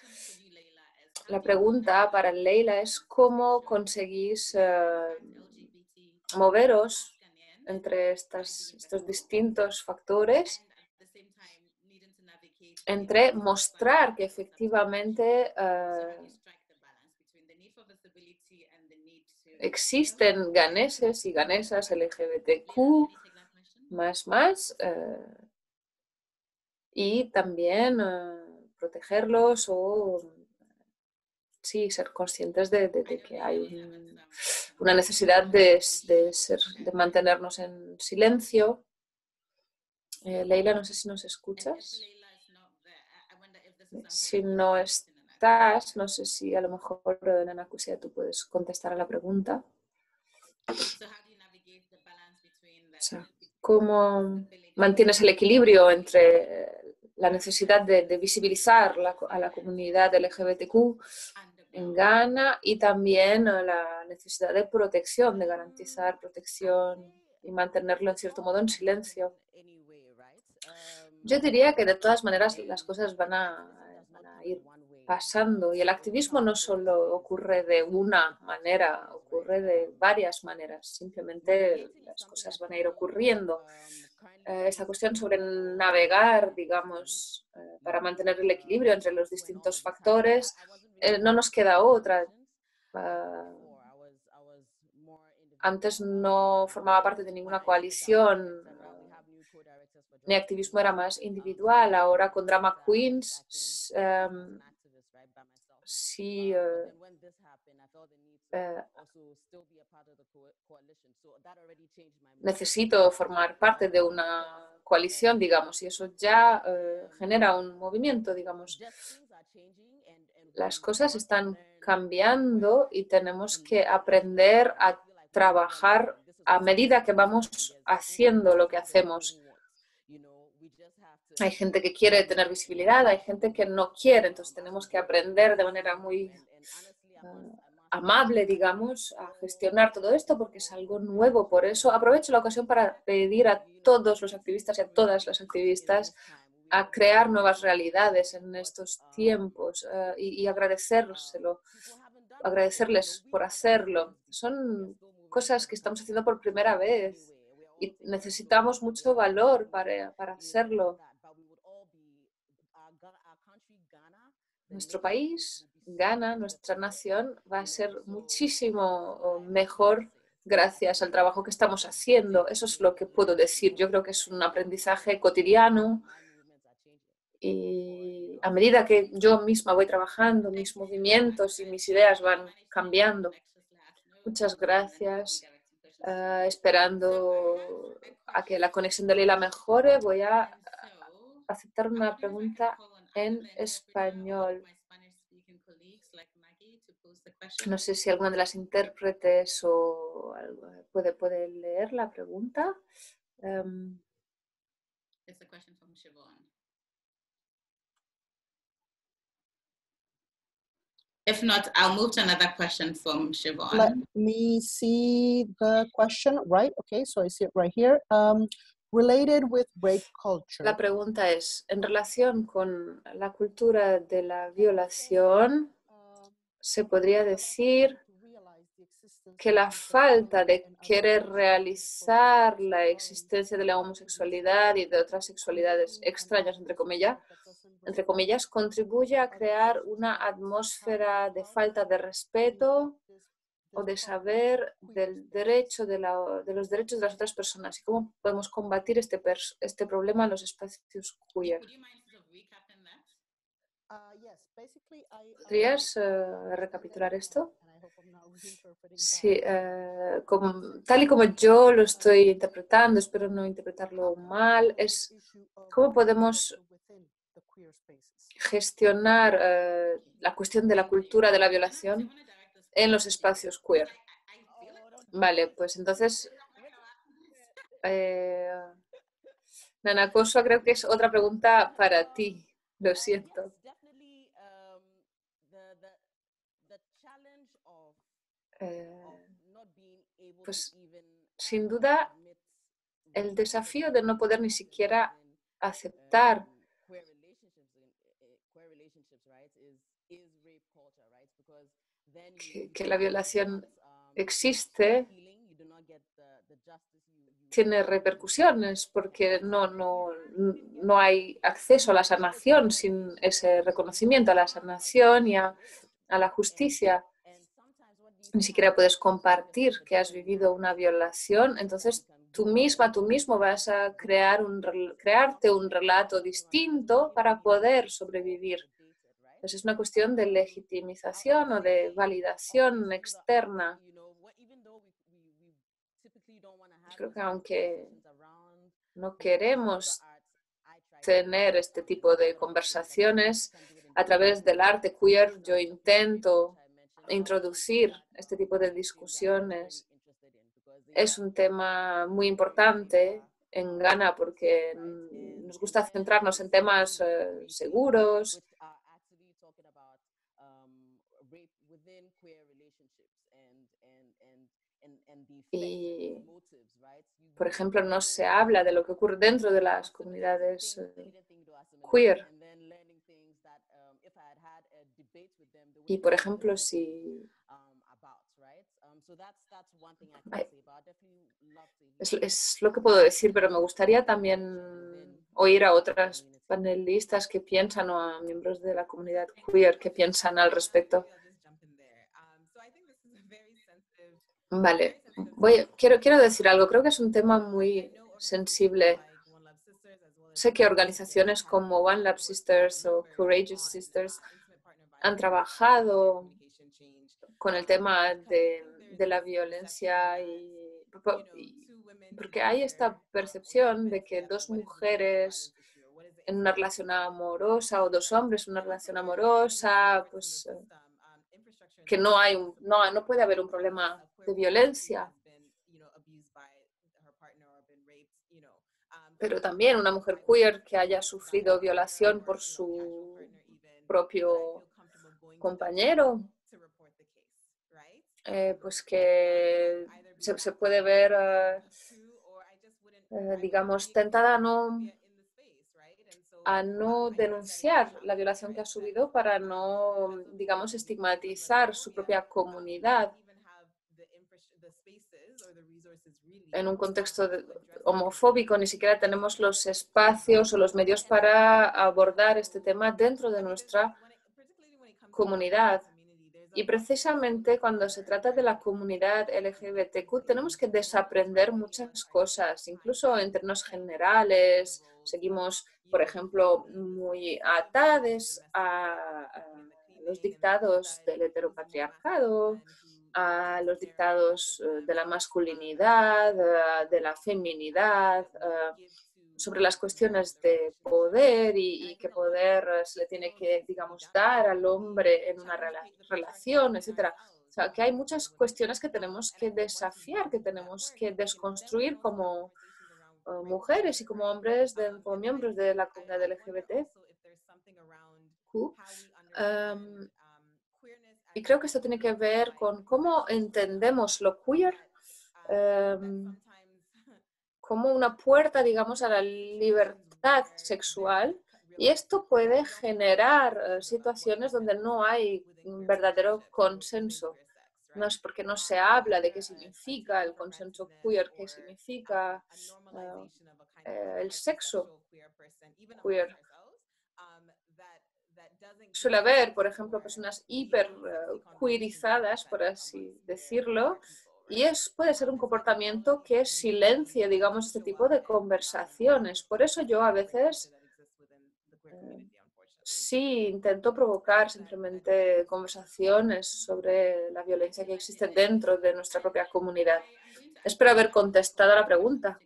Speaker 1: La pregunta para Leila es cómo conseguís eh, moveros entre estas, estos distintos factores, entre mostrar que efectivamente eh, existen ganeses y ganesas LGBTQ más más eh, y también eh, protegerlos o sí ser conscientes de, de- de que hay un- una necesidad de, de ser, de mantenernos en silencio. Eh, Leila, no sé si nos escuchas. Si no estás, no sé si a lo mejor, eh, Nana Kusia, tú puedes contestar a la pregunta. O sea, ¿cómo mantienes el equilibrio entre la necesidad de, visibilizar la a la comunidad LGBTQ en Ghana y también eh, la necesidad de protección, de garantizar protección y mantenerlo en cierto modo en silencio? Yo diría que de todas maneras las cosas van a, van a ir pasando. Y el activismo no solo ocurre de una manera, ocurre de varias maneras. Simplemente las cosas van a ir ocurriendo. Eh, esta cuestión sobre navegar, digamos, eh, para mantener el equilibrio entre los distintos factores, eh, no nos queda otra. Ah, antes no formaba parte de ninguna coalición, mi activismo era más individual, ahora con Drama Queens em, sí eh, necesito formar parte de una coalición, digamos, y eso ya eh, genera un movimiento, digamos. Las cosas están cambiando y tenemos que aprender a trabajar a medida que vamos haciendo lo que hacemos. Hay gente que quiere tener visibilidad, hay gente que no quiere, entonces tenemos que aprender de manera muy eh, amable, digamos, a gestionar todo esto porque es algo nuevo. Por eso aprovecho la ocasión para pedir a todos los activistas y a todas las activistas a crear nuevas realidades en estos tiempos eh, y, y agradecérselo, agradecerles por hacerlo. Son cosas que estamos haciendo por primera vez y necesitamos mucho valor para, para hacerlo. Nuestro país, Ghana, nuestra nación, va a ser muchísimo mejor gracias al trabajo que estamos haciendo. Eso es lo que puedo decir. Yo creo que es un aprendizaje cotidiano y a medida que yo misma voy trabajando, mis movimientos y mis ideas van cambiando. Muchas gracias. Ah, esperando a que la conexión de Lila mejore, voy a aceptar una pregunta en español. No sé si alguna de las intérpretes o puede, puede leer la pregunta. Um,
Speaker 5: If not, I'll move to another question from Siobhan.
Speaker 7: Let me see the question, right? Okay, so I see it right here. Um, related with rape culture.
Speaker 1: La pregunta es, en relación con la cultura de la violación, se podría decir que la falta de querer realizar la existencia de la homosexualidad y de otras sexualidades extrañas, entre comillas, entre comillas, contribuye a crear una atmósfera de falta de respeto o de saber del derecho de, la, de los derechos de las otras personas y cómo podemos combatir este, este problema en los espacios queer. ¿Podrías uh, recapitular esto? Sí, uh, como, tal y como yo lo estoy interpretando, espero no interpretarlo mal, es cómo podemos gestionar uh, la cuestión de la cultura de la violación en los espacios queer. Vale, pues entonces, eh, Nana Koso, creo que es otra pregunta para ti, lo siento. Eh, pues sin duda el desafío de no poder ni siquiera aceptar que, la violación existe tiene repercusiones porque no, no, no hay acceso a la sanación sin ese reconocimiento a la sanación y a, a la justicia ni siquiera puedes compartir que has vivido una violación, entonces tú misma, tú mismo vas a crear un, crearte un relato distinto para poder sobrevivir. Es una cuestión de legitimización o de validación externa. Creo que aunque no queremos tener este tipo de conversaciones, a través del arte queer yo intento introducir este tipo de discusiones. Es un tema muy importante en Ghana porque nos gusta centrarnos en temas eh, seguros. Y, por ejemplo, no se habla de lo que ocurre dentro de las comunidades eh, queer. Y por ejemplo, si es, es, lo que puedo decir, pero me gustaría también oír a otras panelistas que piensan o a miembros de la comunidad queer que piensan al respecto. Vale, voy, quiero, quiero decir algo. Creo que es un tema muy sensible. Sé que organizaciones como One Lab Sisters o Courageous Sisters han trabajado con el tema de, la violencia y, porque hay esta percepción de que dos mujeres en una relación amorosa o dos hombres en una relación amorosa, pues que no hay no, no puede haber un problema de violencia. Pero también una mujer queer que haya sufrido violación por su propio compañero, eh, pues que se, puede ver, eh, eh, digamos, tentada a no, a no denunciar la violación que ha subido para no, digamos, estigmatizar su propia comunidad en un contexto homofóbico, ni siquiera tenemos los espacios o los medios para abordar este tema dentro de nuestra comunidad. Y precisamente cuando se trata de la comunidad LGBTQ tenemos que desaprender muchas cosas, incluso en términos generales. Seguimos, por ejemplo, muy atados a, los dictados del heteropatriarcado, a los dictados eh, de la masculinidad, eh, de la feminidad, eh, sobre las cuestiones de poder y, qué poder se le tiene que, digamos, dar al hombre en una relación, etcétera. O sea, que hay muchas cuestiones que tenemos que desafiar, que tenemos que desconstruir como mujeres y como hombres, de, como miembros de la comunidad LGBT. Y creo que esto tiene que ver con cómo entendemos lo queer em, como una puerta, digamos, a la libertad sexual. Y esto puede generar eh, situaciones donde no hay un verdadero consenso. No es porque no se habla de qué significa el consenso queer, qué significa eh, el sexo queer suele haber, por ejemplo, personas hiper eh, queerizadas, por así decirlo, y es, puede ser un comportamiento que silencie, digamos, este tipo de conversaciones. Por eso yo a veces eh, sí intento provocar simplemente conversaciones sobre la violencia que existe dentro de nuestra propia comunidad. Espero haber contestado a la pregunta.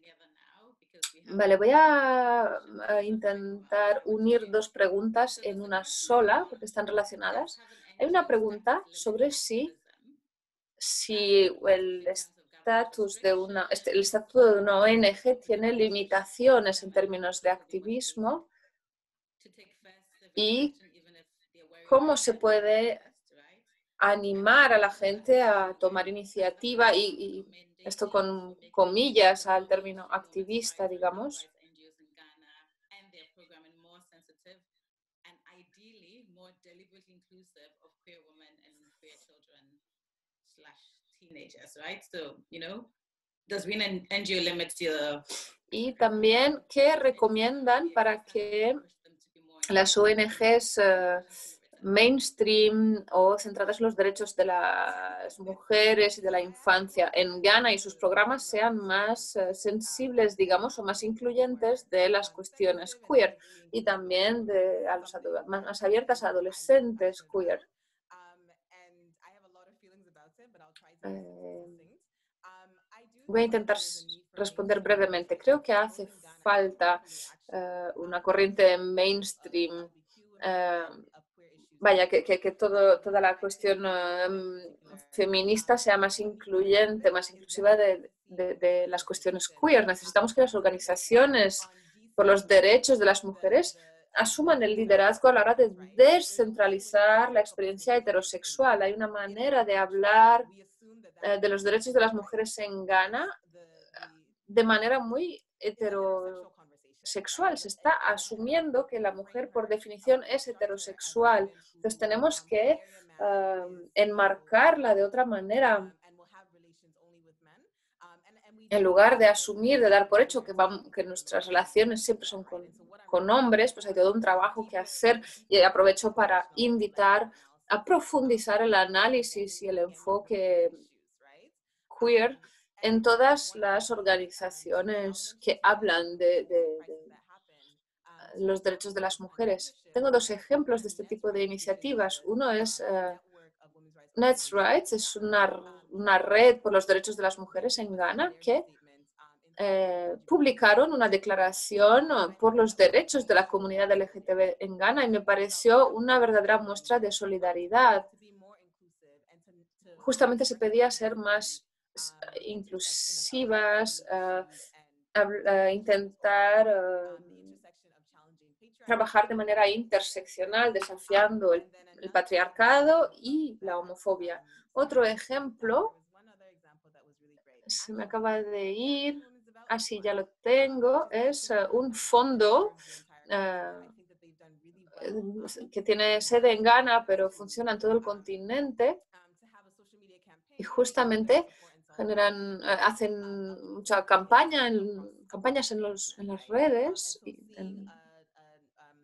Speaker 1: Vale, voy a, intentar unir dos preguntas en una sola, porque están relacionadas. Hay una pregunta sobre si, si el estatus de una, este, el estatuto de una ONG tiene limitaciones en términos de activismo y cómo se puede animar a la gente a tomar iniciativa y esto con comillas al término activista, digamos. Y también, ¿qué recomiendan para que las ONGs mainstream o centradas en los derechos de las mujeres y de la infancia en Ghana y sus programas sean más eh, sensibles, digamos, o más incluyentes de las cuestiones queer y también de a los más abiertas a adolescentes queer. Eh, voy a intentar responder brevemente. Creo que hace falta eh, una corriente mainstream vaya, que, que, todo, toda la cuestión em, feminista sea más incluyente, más inclusiva de, de, las cuestiones queer. Necesitamos que las organizaciones por los derechos de las mujeres asuman el liderazgo a la hora de descentralizar la experiencia heterosexual. Hay una manera de hablar eh, de los derechos de las mujeres en Ghana de manera muy hetero sexual. Se está asumiendo que la mujer por definición es heterosexual. Entonces tenemos que um, enmarcarla de otra manera en lugar de asumir, de dar por hecho que, vamos, que nuestras relaciones siempre son con, con, hombres, pues hay todo un trabajo que hacer y aprovecho para invitar a profundizar el análisis y el enfoque queer en todas las organizaciones que hablan de, los derechos de las mujeres. Tengo dos ejemplos de este tipo de iniciativas. Uno es uh, Nets Rights, es una, una, red por los derechos de las mujeres en Ghana que eh, publicaron una declaración por los derechos de la comunidad LGTB en Ghana y me pareció una verdadera muestra de solidaridad. Justamente se pedía ser más inclusivas, uh, uh, intentar uh, trabajar de manera interseccional, desafiando el, el, patriarcado y la homofobia. Otro ejemplo, se me acaba de ir, así ya lo tengo, es un fondo que tiene sede en Ghana, pero funciona en todo el continente. Y justamente generan, hacen mucha campaña, en, campañas en, los, en las redes, y en,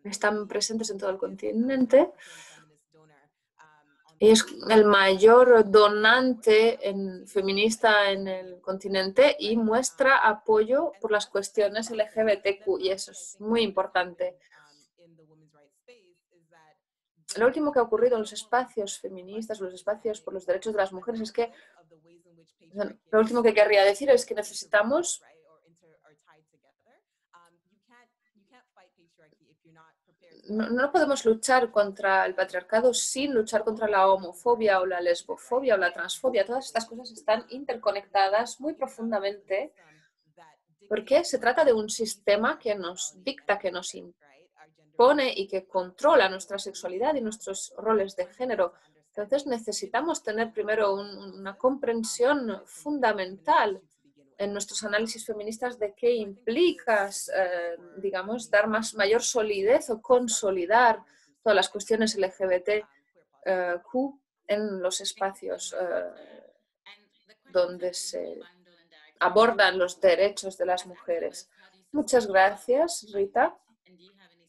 Speaker 1: están presentes en todo el continente es el mayor donante en, feminista en el continente y muestra apoyo por las cuestiones LGBTQ y eso es muy importante. Lo último que ha ocurrido en los espacios feministas, los espacios por los derechos de las mujeres, es que lo último que querría decir es que necesitamos no, no, podemos luchar contra el patriarcado sin luchar contra la homofobia o la lesbofobia o la transfobia. Todas estas cosas están interconectadas muy profundamente porque se trata de un sistema que nos dicta, que nos impone y que controla nuestra sexualidad y nuestros roles de género. Entonces necesitamos tener primero un, una comprensión fundamental en nuestros análisis feministas de qué implica, eh, digamos, dar más, mayor solidez o consolidar todas las cuestiones LGBTQ eh, en los espacios eh, donde se abordan los derechos de las mujeres. Muchas gracias, Rita.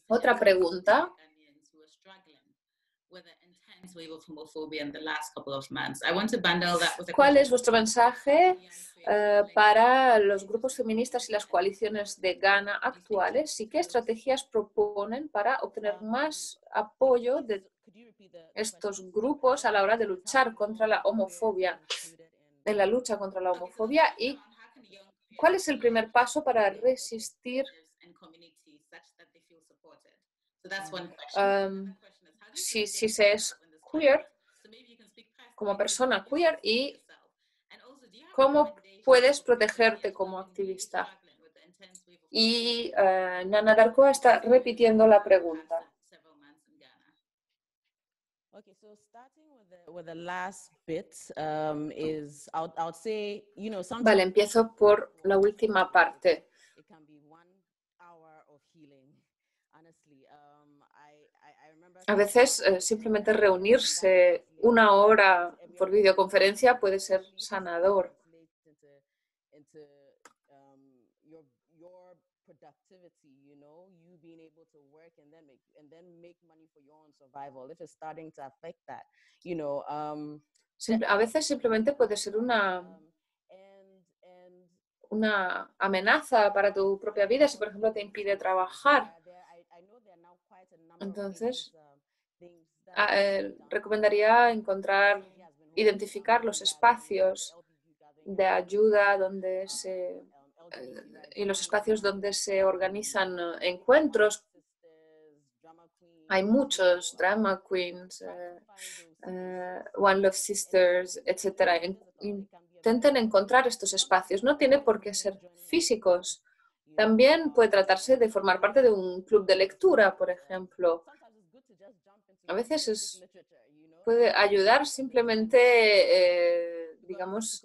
Speaker 1: Otra pregunta. ¿Cuál es vuestro mensaje uh, para los grupos feministas y las coaliciones de Ghana actuales y qué estrategias proponen para obtener más apoyo de estos grupos a la hora de luchar contra la homofobia, en la lucha contra la homofobia y cuál es el primer paso para resistir um, si, si se es queer, como persona queer y cómo puedes protegerte como activista. Y uh, Nana Darko está repitiendo la pregunta.
Speaker 4: Okay, so starting with the, with the last bit um, is, I would, I would say, you know, sometimes
Speaker 1: vale, empiezo por la última parte.
Speaker 4: It can be one hour of healing. Honestly, um, I, I, I remember
Speaker 1: A veces eh, simplemente reunirse una hora por videoconferencia puede ser sanador. A veces simplemente puede ser una, una amenaza para tu propia vida si, por ejemplo, te impide trabajar. Entonces,
Speaker 4: things, um, things that
Speaker 1: Ah,
Speaker 4: can be
Speaker 1: eh,
Speaker 4: done.
Speaker 1: recomendaría encontrar, identificar los espacios de ayuda donde se eh, y los espacios donde se organizan eh, encuentros. Hay muchos drama queens, eh, eh, One Love Sisters,
Speaker 4: be
Speaker 1: Intenten encontrar estos espacios. No tiene por qué ser físicos. También puede tratarse de formar parte de un club de lectura, por ejemplo. A veces es- Puede ayudar simplemente, eh, digamos,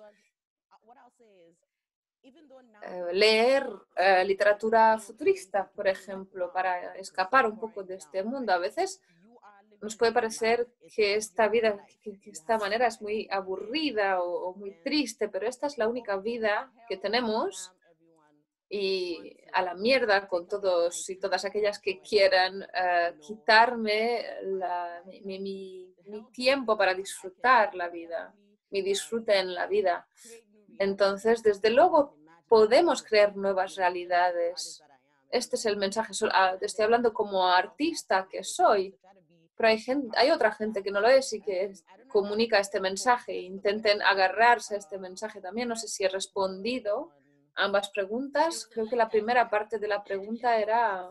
Speaker 1: eh, leer eh, literatura futurista, por ejemplo, para escapar un poco de este mundo. A veces nos puede parecer que esta vida, que, que esta manera es muy aburrida o, o muy triste, pero esta es la única vida que tenemos y a la mierda con todos y todas aquellas que quieran eh, quitarme la- mi, mi- mi- tiempo para disfrutar la vida, mi disfrute en la vida. Entonces, desde luego, podemos crear nuevas realidades. Este es el mensaje. Ah, Estoy hablando como artista que soy, pero hay, gente, hay otra gente que no lo es y que comunica este mensaje. Intenten agarrarse a este mensaje también. No sé si he respondido ambas preguntas. Creo que la primera parte de la pregunta era...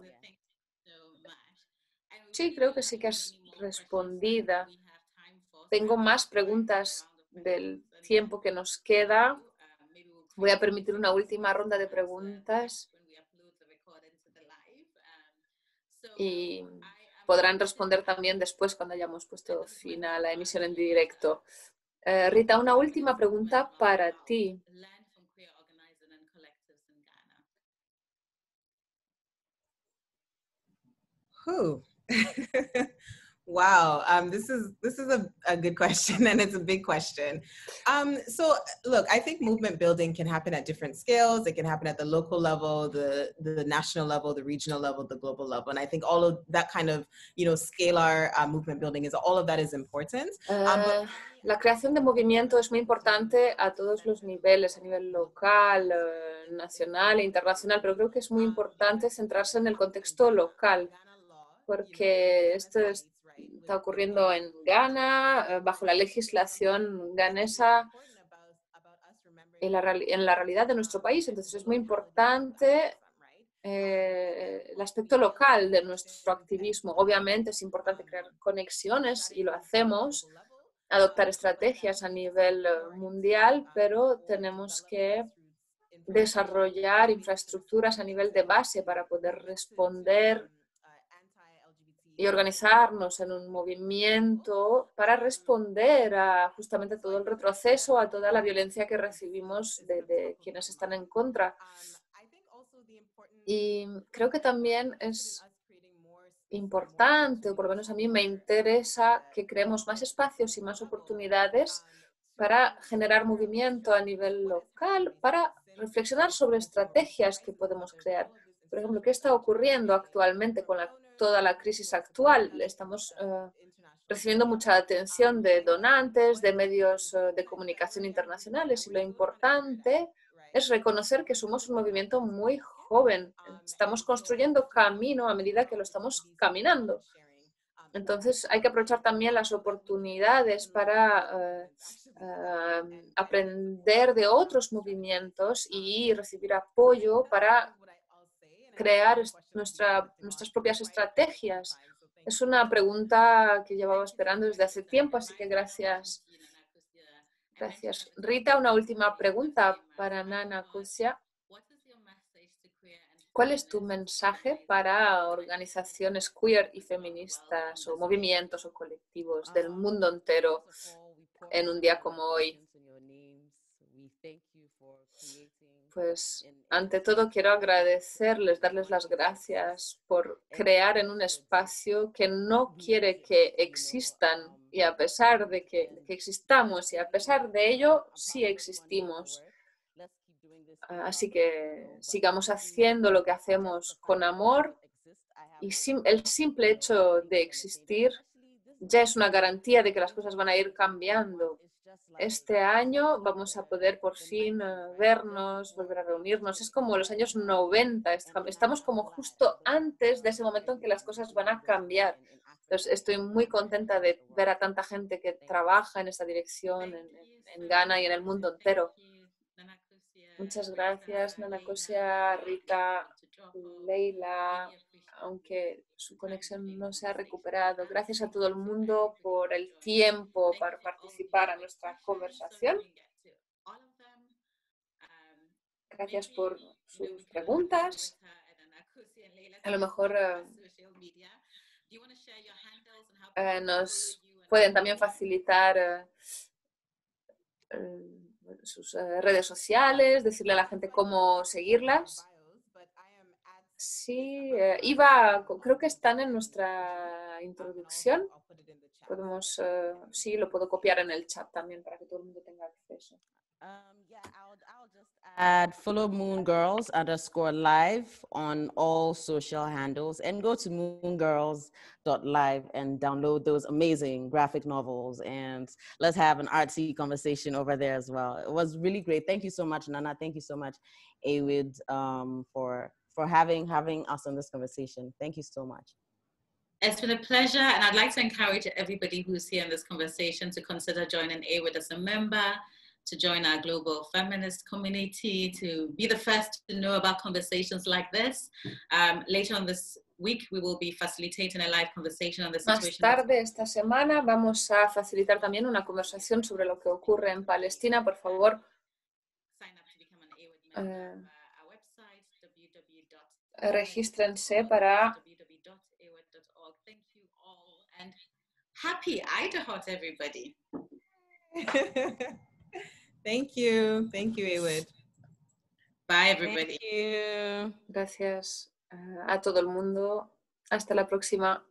Speaker 1: Sí, creo que sí que has respondida. Tengo más preguntas del tiempo que nos queda. Voy a permitir una última ronda de preguntas y podrán responder también después cuando hayamos puesto fin a la emisión en directo. Eh, Rita, una última pregunta para ti.
Speaker 6: Who? wow, um, this is this is a, a good question, and it's a big question. Um, so, look, I think movement building can happen at different scales. It can happen at the local level, the the national level, the regional level, the global level, and I think all of that kind of you know scalar uh, movement building is all of that is important. Um,
Speaker 1: Eh, la creación de movimiento es muy importante a todos los niveles, a nivel local, eh, nacional e internacional, pero creo que es muy importante centrarse en el contexto local, porque esto es- está ocurriendo en Ghana, eh, bajo la legislación ganesa, en la, en la realidad de nuestro país. Entonces es muy importante eh, el aspecto local de nuestro activismo. Obviamente es importante crear conexiones y lo hacemos, adoptar estrategias a nivel eh, mundial, pero tenemos que desarrollar infraestructuras a nivel de base para poder responder y organizarnos en un movimiento para responder a justamente todo el retroceso, a toda la violencia que recibimos de, quienes están en contra. Y creo que también es importante, o por lo menos a mí me interesa, que creemos más espacios y más oportunidades para generar movimiento a nivel local, para reflexionar sobre estrategias que podemos crear. Por ejemplo, ¿qué está ocurriendo actualmente con la- toda la crisis actual? Estamos eh, recibiendo mucha atención de donantes, de medios eh, de comunicación internacionales y lo importante es reconocer que somos un movimiento muy joven. Estamos construyendo camino a medida que lo estamos caminando. Entonces hay que aprovechar también las oportunidades para eh, aprender de otros movimientos y recibir apoyo para crear est- nuestra- nuestras propias estrategias. Es una pregunta que llevaba esperando desde hace tiempo, así que gracias. Gracias. Rita, una última pregunta para Nana Kusia. ¿Cuál es tu mensaje para organizaciones queer y feministas o movimientos o colectivos del mundo entero en un día como hoy? Pues ante todo quiero agradecerles, darles las gracias por crear en un espacio que no quiere que existan y a pesar de que, que existamos y a pesar de ello sí existimos. Así que sigamos haciendo lo que hacemos con amor y sim- el simple hecho de existir ya es una garantía de que las cosas van a ir cambiando. Este año vamos a poder por fin eh, vernos, volver a reunirnos. Es como los años 90, est- estamos como justo antes de ese momento en que las cosas van a cambiar. Entonces, estoy muy contenta de ver a tanta gente que trabaja en esta dirección en, Ghana y en el mundo entero. Muchas gracias, Nana Kosia, Rita, Leila, aunque su conexión no se ha recuperado. Gracias a todo el mundo por el tiempo para participar en nuestra conversación. Gracias por sus preguntas. A lo mejor eh, eh, nos pueden también facilitar eh, sus redes sociales, decirle a la gente cómo seguirlas. Sí, eh, iba, creo que están en nuestra introducción. Podemos, eh, sí, lo puedo copiar en el chat también para que todo el mundo tenga acceso.
Speaker 4: Um, yeah, I'll, I'll just add follow Moon Girls underscore live on all social handles and go to moongirls.live and download those amazing graphic novels and let's have an artsy conversation over there as well. It was really great. Thank you so much, Nana. Thank you so much, Awid, um, for for having having us on this conversation. Thank you so much.
Speaker 5: It's been a pleasure, and I'd like to encourage everybody who's here in this conversation to consider joining AWID as a member, to join our global feminist community, to be the first to know about conversations like this. Um, later on this week, we will be facilitating a live conversation on the situation.
Speaker 1: Más tarde esta semana vamos a facilitar también una conversación sobre lo que ocurre en Palestina. Por favor,
Speaker 5: Sign up to become an AWID member. Uh.
Speaker 1: Regístrense para
Speaker 5: www.awid.org. Thank you all, and happy Idaho to everybody.
Speaker 6: Thank you. Thank you, Awid.
Speaker 5: Bye, everybody.
Speaker 4: Thank you.
Speaker 1: Gracias eh, a todo el mundo. Hasta la próxima.